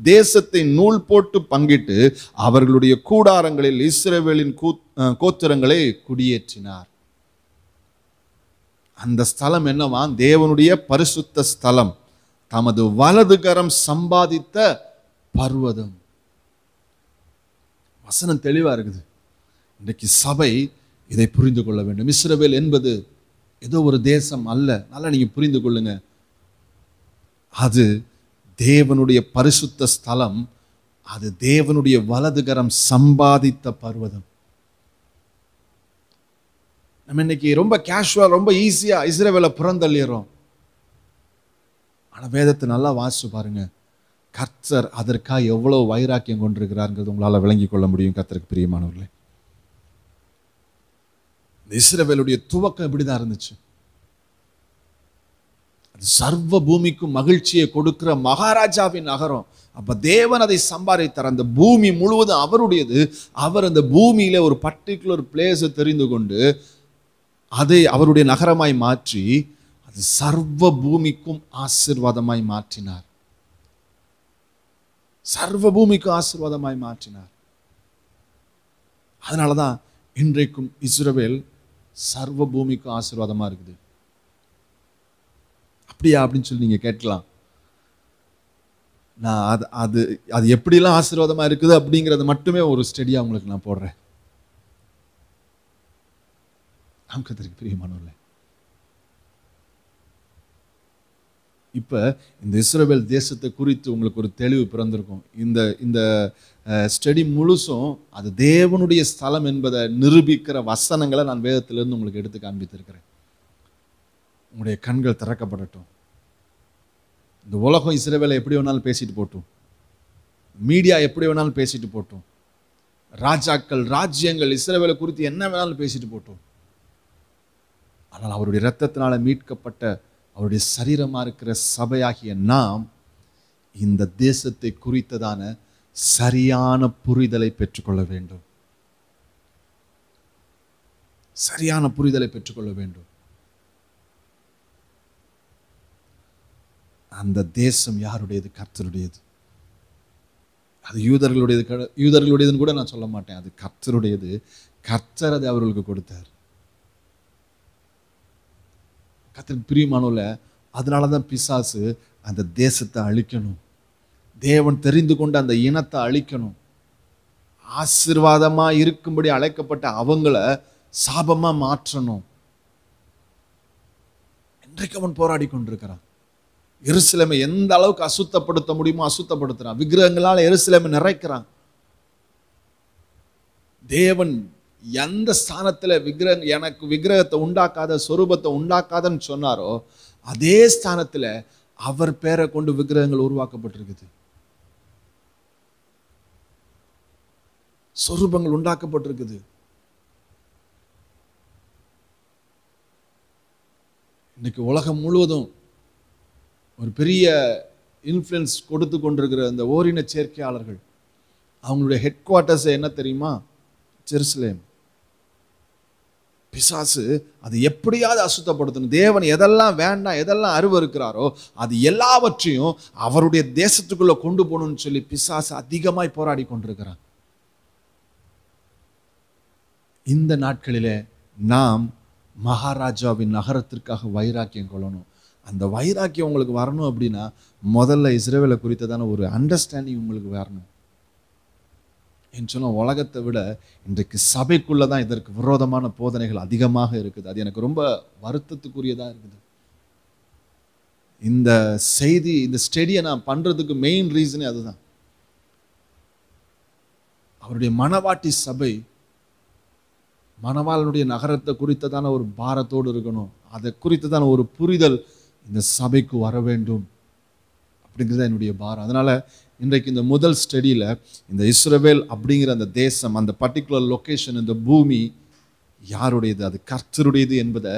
தேசத்தை நூல் போட்டு பங்கிட்டு அவர்களுடைய கூடாரங்களில் இஸ்ரவேலின் கூ கோத்திரங்களை குடியேற்றினார். அந்த ஸ்தலம் என்னவா? தேவனுடைய பரிசுத்த ஸ்தலம். தமது வலதுகரம் சம்பாதித்த பர்வதம். வசனம் தெளிவா இருக்குது. இன்றைக்கு சபை இதை புரிந்து கொள்ள வேண்டும். இஸ்ரவேல் என்பது ஏதோ ஒரு தேசம் அல்ல. நல்லா நீங்க புரிந்து கொள்ளுங்க. அது தேவனுடைய பரிசுத்த ஸ்தலம் அது தேவனுடைய வலதுகரம் சம்பாதித்த பர்வதம். நம்ம இன்னைக்கு ரொம்ப கேஷுவல் ரொம்ப ஈஸியாக இஸ்ரேவேல புறந்தள்ளிடுறோம். ஆனால் வேதத்தை நல்லா வாசிச்சு பாருங்க. கர்த்தர் அதற்காக எவ்வளோ வைராக்கியம் கொண்டிருக்கிறாருங்கிறது உங்களால் விளங்கி கொள்ள முடியும் கர்த்தருக்கு பிரியமானவர்களே. இஸ்ரேவேலுடைய இஸ்ரவேலுடைய துவக்கம் இப்படிதான் இருந்துச்சு. அது சர்வ பூமிக்கும் மகிழ்ச்சியை கொடுக்கிற மகாராஜாவின் நகரம். அப்ப தேவன் அதை சம்பாதித்தார். அந்த பூமி முழுவதும் அவருடையது. அவர் அந்த பூமியில ஒரு பர்டிகுலர் பிளேஸை தெரிந்து கொண்டு அதை அவருடைய நகரமாய் மாற்றி அது சர்வ பூமிக்கும் ஆசிர்வாதமாய் மாற்றினார். சர்வ பூமிக்கும் ஆசிர்வாதமாய் மாற்றினார். அதனாலதான் இன்றைக்கும் இஸ்ரவேல் சர்வ பூமிக்கும் ஆசிர்வாதமாக இருக்குது. அப்படியா அப்படின்னு சொல்லி நீங்க கேட்கலாம். நான் அது அது அது எப்படிலாம் ஆசீர்வாதமா இருக்குது அப்படிங்கறது மட்டுமே ஒரு ஸ்டடியா உங்களுக்கு நான் போடுறேன். நாம் கத்திரிக்கு பிரியமானவர்களே. இப்ப இந்த இஸ்ரோவேல் தேசத்தை குறித்து உங்களுக்கு ஒரு தெளிவு பிறந்திருக்கும். இந்த இந்த ஸ்டடி முழுசும் அது தேவனுடைய ஸ்தலம் என்பதை நிரூபிக்கிற வசனங்களை நான் வேதத்திலிருந்து உங்களுக்கு எடுத்து காண்பித்திருக்கிறேன். உங்களுடைய கண்கள் திறக்கப்படட்டும். இந்த உலகம் இஸ்ரவேலை எப்படி வேணாலும் பேசிட்டு போட்டும். மீடியா எப்படி வேணாலும் பேசிட்டு போட்டும். ராஜாக்கள் ராஜ்யங்கள் இஸ்ரேவேலை குறித்து என்ன வேணாலும் பேசிட்டு போட்டும். ஆனால் அவருடைய இரத்தத்தினால மீட்கப்பட்ட அவருடைய சரீரமாக இருக்கிற சபையாகிய நாம் இந்த தேசத்தை குறித்ததான சரியான புரிதலை பெற்றுக்கொள்ள வேண்டும். சரியான புரிதலை பெற்றுக்கொள்ள வேண்டும். அந்த தேசம் யாருடையது? கர்த்தருடையது. அது யூதர்களுடையது யூதர்களுடையதுன்னு கூட நான் சொல்ல மாட்டேன். அது கர்த்தருடையது. கர்த்தர் அதை அவர்களுக்கு கொடுத்தார். கர்த்தருக்கு பிரியமானோல அதனால தான் பிசாசு அந்த தேசத்தை அழிக்கணும். தேவன் தெரிந்து கொண்டு அந்த இனத்தை அழிக்கணும். ஆசீர்வாதமா இருக்கும்படி அழைக்கப்பட்ட அவங்கள சாபமா மாற்றணும். இன்றைக்கு அவன் போராடி கொண்டிருக்கிறான். எருசலேமை எந்த அளவுக்கு அசுத்தப்படுத்த முடியுமோ அசுத்தப்படுத்துறான். விக்கிரகங்களால் எருசலேமை நிறைக்கிறான். தேவன் எந்த ஸ்தானத்துல விக்கிரக எனக்கு விக்கிரகத்தை உண்டாக்காத சொரூபத்தை உண்டாக்காதன்னு சொன்னாரோ அதே ஸ்தானத்துல அவர் பேரை கொண்டு விக்கிரகங்கள் உருவாக்கப்பட்டிருக்குது. சொரூபங்கள் உண்டாக்கப்பட்டிருக்குது. இன்னைக்கு உலகம் முழுவதும் ஒரு பெரிய இன்ஃப்ளூயன்ஸ் கொடுத்து கொண்டிருக்கிற அந்த ஓரின சேர்க்கையாளர்கள் அவங்களுடைய ஹெட் குவார்ட்டர்ஸ் என்ன தெரியுமா? ஜெருசலேம். பிசாசு அது எப்படியாவது அசுத்தப்படுத்தணும். தேவன் எதெல்லாம் வேண்டாம் எதெல்லாம் அருவருக்கிறாரோ அது எல்லாவற்றையும் அவருடைய தேசத்துக்குள்ளே கொண்டு போகணும்னு சொல்லி பிசாசு அதிகமாய் போராடி கொண்டிருக்கிறான். இந்த நாட்களிலே நாம் மகாராஜாவின் நகரத்திற்காக வைராக்கியம் கொள்ளணும். அந்த வைராக்கியம் உங்களுக்கு வரணும் அப்படின்னா முதல்ல இஸ்ரேவேலை குறித்ததான ஒரு அண்டர்ஸ்டாண்டிங் உங்களுக்கு வரணும். என்று சொன்னால் உலகத்தை விட இன்றைக்கு சபைக்குள்ளே தான் இதற்கு விரோதமான போதனைகள் அதிகமாக இருக்குது. அது எனக்கு ரொம்ப வருத்தத்துக்குரியதாக இருக்குது. இந்த செய்தி இந்த ஸ்டெடியை நான் பண்ணுறதுக்கு மெயின் ரீசனே அதுதான். அவருடைய மணவாட்டி சபை மணவாளனுடைய நகரத்தை குறித்ததான ஒரு பாரத்தோடு இருக்கணும். அதை குறித்ததான ஒரு புரிதல் இந்த சபைக்கு வர வேண்டும் அப்படிங்கிறது என்னுடைய பாரம். அதனால் இன்றைக்கு இந்த முதல் ஸ்டடியில் இந்த இஸ்ரவேல் அப்படிங்கிற அந்த தேசம் அந்த பர்டிகுலர் லொக்கேஷன் இந்த பூமி யாருடையது? அது கர்த்தருடையது என்பதை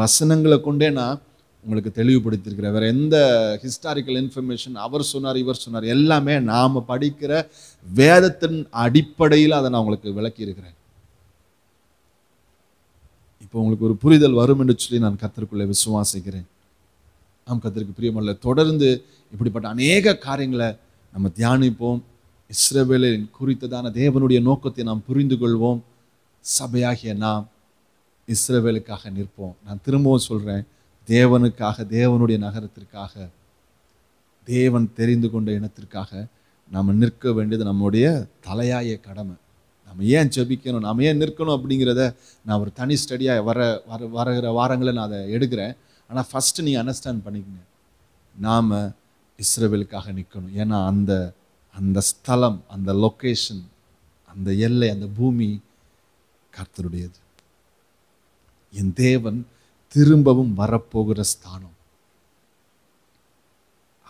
வசனங்களை கொண்டே நான் உங்களுக்கு தெளிவுபடுத்தியிருக்கிறேன். வேறு எந்த ஹிஸ்டாரிக்கல் இன்ஃபர்மேஷன் அவர் சொன்னார் இவர் சொன்னார் எல்லாமே நாம் படிக்கிற வேதத்தின் அடிப்படையில் அதை நான் உங்களுக்கு விளக்கியிருக்கிறேன். இப்போ உங்களுக்கு ஒரு புரிதல் வரும் என்று சொல்லி நான் கத்தருக்குள்ளே விசுவாசிக்கிறேன். நாம் கத்திற்கு பிரியமல்ல தொடர்ந்து இப்படிப்பட்ட அநேக காரியங்களை நம்ம தியானிப்போம். இஸ்ரவேலின் குறித்ததான தேவனுடைய நோக்கத்தை நாம் புரிந்து கொள்வோம். சபையாகிய நாம் இஸ்ரவேலுக்காக நிற்போம். நான் திரும்பவும் சொல்கிறேன் தேவனுக்காக தேவனுடைய நகரத்திற்காக தேவன் தெரிந்து கொண்ட இனத்திற்காக நாம் நிற்க வேண்டியது நம்முடைய தலையாய கடமை. நம்ம ஏன் ஜெபிக்கணும்? நாம் ஏன் நிற்கணும் அப்படிங்கிறத நான் ஒரு தனி ஸ்டடியாக வர வர வரகிற வாரங்களை நான் அதை எடுக்கிறேன். ஆனால் ஃபஸ்ட்டு நீங்கள் அண்டர்ஸ்டாண்ட் பண்ணிக்கங்க. நாம் இஸ்ரேவேலுக்காக நிற்கணும் ஏன்னா அந்த அந்த ஸ்தலம் அந்த லொக்கேஷன் அந்த எல்லை அந்த பூமி கர்த்தருடையது. என் தேவன் திரும்பவும் வரப்போகிற ஸ்தானம்.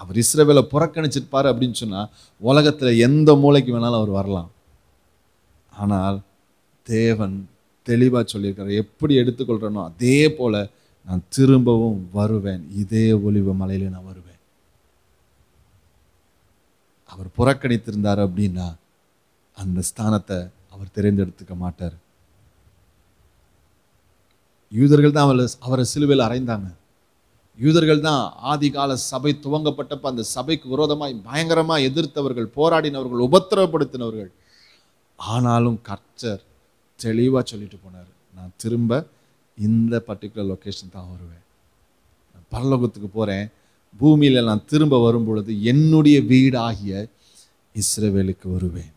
அவர் இஸ்ரேவேலை புறக்கணிச்சிருப்பார் அப்படின்னு சொன்னால் உலகத்தில் எந்த மூளைக்கு வேணாலும் அவர் வரலாம். ஆனால் தேவன் தெளிவாக சொல்லியிருக்காரு. எப்படி எடுத்துக்கொள்கிறனோ அதே போல நான் திரும்பவும் வருவேன். இதே ஒளிவு மலையில நான் வருவேன். அவர் புறக்கணித்திருந்தார் அப்படின்னா அந்த ஸ்தானத்தை அவர் தெரிந்தெடுத்துக்க மாட்டார். யூதர்கள் தான் அவர் அவரை சிலுவையில் அறைந்தாங்க. யூதர்கள் தான் ஆதிகால சபை துவங்கப்பட்டப்ப அந்த சபைக்கு விரோதமாய் பயங்கரமாக எதிர்த்தவர்கள் போராடினவர்கள் உபத்திரவப்படுத்தினவர்கள். ஆனாலும் கர்ச்சர் தெளிவாக சொல்லிட்டு போனார். நான் திரும்ப இந்த பர்டிகுலர் லொக்கேஷன் தான் வருவேன். நான் பரலோகத்துக்கு போகிறேன் பூமியில் நான் திரும்ப வரும் பொழுது என்னுடைய வீடாகிய இஸ்ரேவேலுக்கு வருவேன்.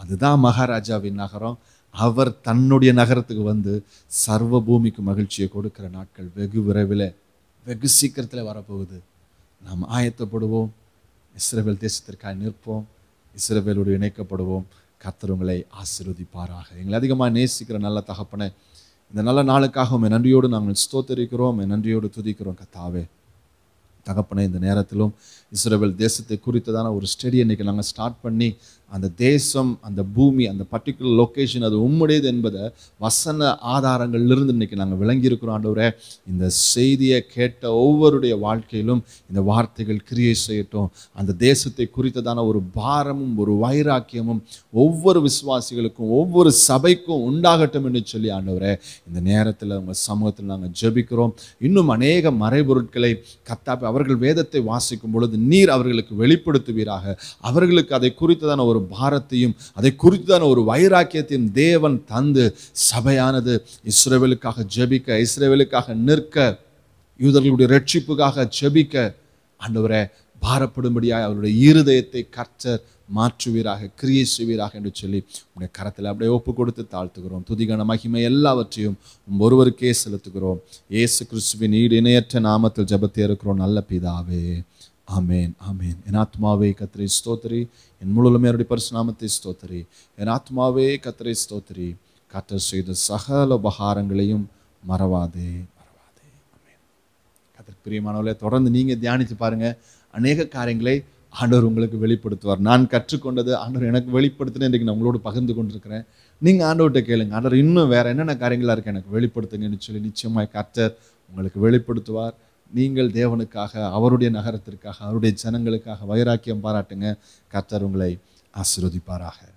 அதுதான் மகாராஜாவின் நகரம். அவர் தன்னுடைய நகரத்துக்கு வந்து சர்வ பூமிக்கு மகிழ்ச்சியை கொடுக்கிற நாட்கள் வெகு விரைவில் வெகு சீக்கிரத்தில் வரப்போகுது. நாம் ஆயத்தப்படுவோம். இஸ்ரேவேல் தேசத்திற்காக நிற்போம். இஸ்ரேவேலோடு இணைக்கப்படுவோம். கத்தர் உங்களை ஆசிர்வதிப்பாராக. எங்களை அதிகமாக நேசிக்கிற நல்ல தகப்பனை இந்த நல்ல நாளுக்காக உண்மை நன்றியோடு நாங்கள் ஸ்தோத்தரிக்கிறோம் நன்றியோடு துதிக்கிறோம் கத்தாவே. தகப்பனை இந்த நேரத்திலும் இஸ்ரேல் தேசத்தை குறித்ததான ஒரு ஸ்டடி இன்றைக்கி நாங்கள் ஸ்டார்ட் பண்ணி அந்த தேசம் அந்த பூமி அந்த பர்டிகுலர் லொக்கேஷன் அது உம்முடையது என்பதை வசன ஆதாரங்கள்லிருந்து இன்னைக்கு நாங்கள் விளங்கியிருக்கிறோம் ஆண்டவரே. இந்த செய்தியை கேட்ட ஒவ்வொருடைய வாழ்க்கையிலும் இந்த வார்த்தைகள் கிரியை செய்யட்டும். அந்த தேசத்தை குறித்ததான ஒரு பாரமும் ஒரு வைராக்கியமும் ஒவ்வொரு விசுவாசிகளுக்கும் ஒவ்வொரு சபைக்கும் உண்டாகட்டும் என்று சொல்லி ஆண்டவரே இந்த நேரத்தில் உங்கள் சமூகத்தில் நாங்கள் ஜெபிக்கிறோம். இன்னும் அநேக மறைபொருட்களை கத்தாப்பி அவர்கள் வேதத்தை வாசிக்கும் பொழுது நீர் அவர்களுக்கு வெளிப்படுத்துவீராக. அவர்களுக்கு அதை குறித்ததான ஒரு பாரத்தையும் அதை குறித்ததான ஒரு வைராக்கியத்தையும் தேவன் தந்து சபையானது இஸ்ரேவேலுக்காக ஜெபிக்க இஸ்ரேவேலுக்காக நிற்க யூதர்களுடைய ரட்சிப்புக்காக ஜெபிக்க ஆண்டவரை பாரப்படும்படியாக அவருடைய இருதயத்தை கர்த்தர் மாற்றுவீராக கிரியை செய்வீராக என்று சொல்லி உடைய கரத்தில் அப்படியே ஒப்பு கொடுத்து தாழ்த்துகிறோம். துதிகன மகிமை எல்லாவற்றையும் ஒருவருக்கே செலுத்துகிறோம். இயேசு கிறிஸ்துவின் ஈடு இணையற்ற நாமத்தில் ஜெபத்தை இருக்கிறோம் நல்ல பிதாவே ஆமேன் ஆமேன். என் ஆத்மாவே கத்திரை ஸ்தோத்திரி. என் முழுமே அவருடைய பரிசுநாமத்தை ஸ்தோத்திரி. என் ஆத்மாவே கத்திரை ஸ்தோத்திரி. கத்தர் செய்த சகல உபகாரங்களையும் மறவாதே மறவாதே. ஆமேன். கத்திர பிரியமானவர்களே தொடர்ந்து நீங்கள் தியானித்து பாருங்கள் அநேக காரியங்களை ஆண்டவர் உங்களுக்கு வெளிப்படுத்துவார். நான் கற்றுக்கொண்டது ஆண்டவர் எனக்கு வெளிப்படுத்தினேன் இன்றைக்கு நான் உங்களோட பகிர்ந்து கொண்டிருக்கிறேன். நீங்கள் ஆண்டவர்கிட்ட கேளுங்க. ஆண்டவர் இன்னும் வேறு என்னென்ன காரியங்களாக இருக்குது எனக்கு வெளிப்படுத்துங்கன்னு சொல்லி நிச்சயமாக கர்த்தர் உங்களுக்கு வெளிப்படுத்துவார். நீங்கள் தேவனுக்காக அவருடைய நகரத்திற்காக அவருடைய ஜனங்களுக்காக வைராக்கியம் பாராட்டுங்க. கர்த்தர் உங்களை ஆசீர்வதிப்பாராக.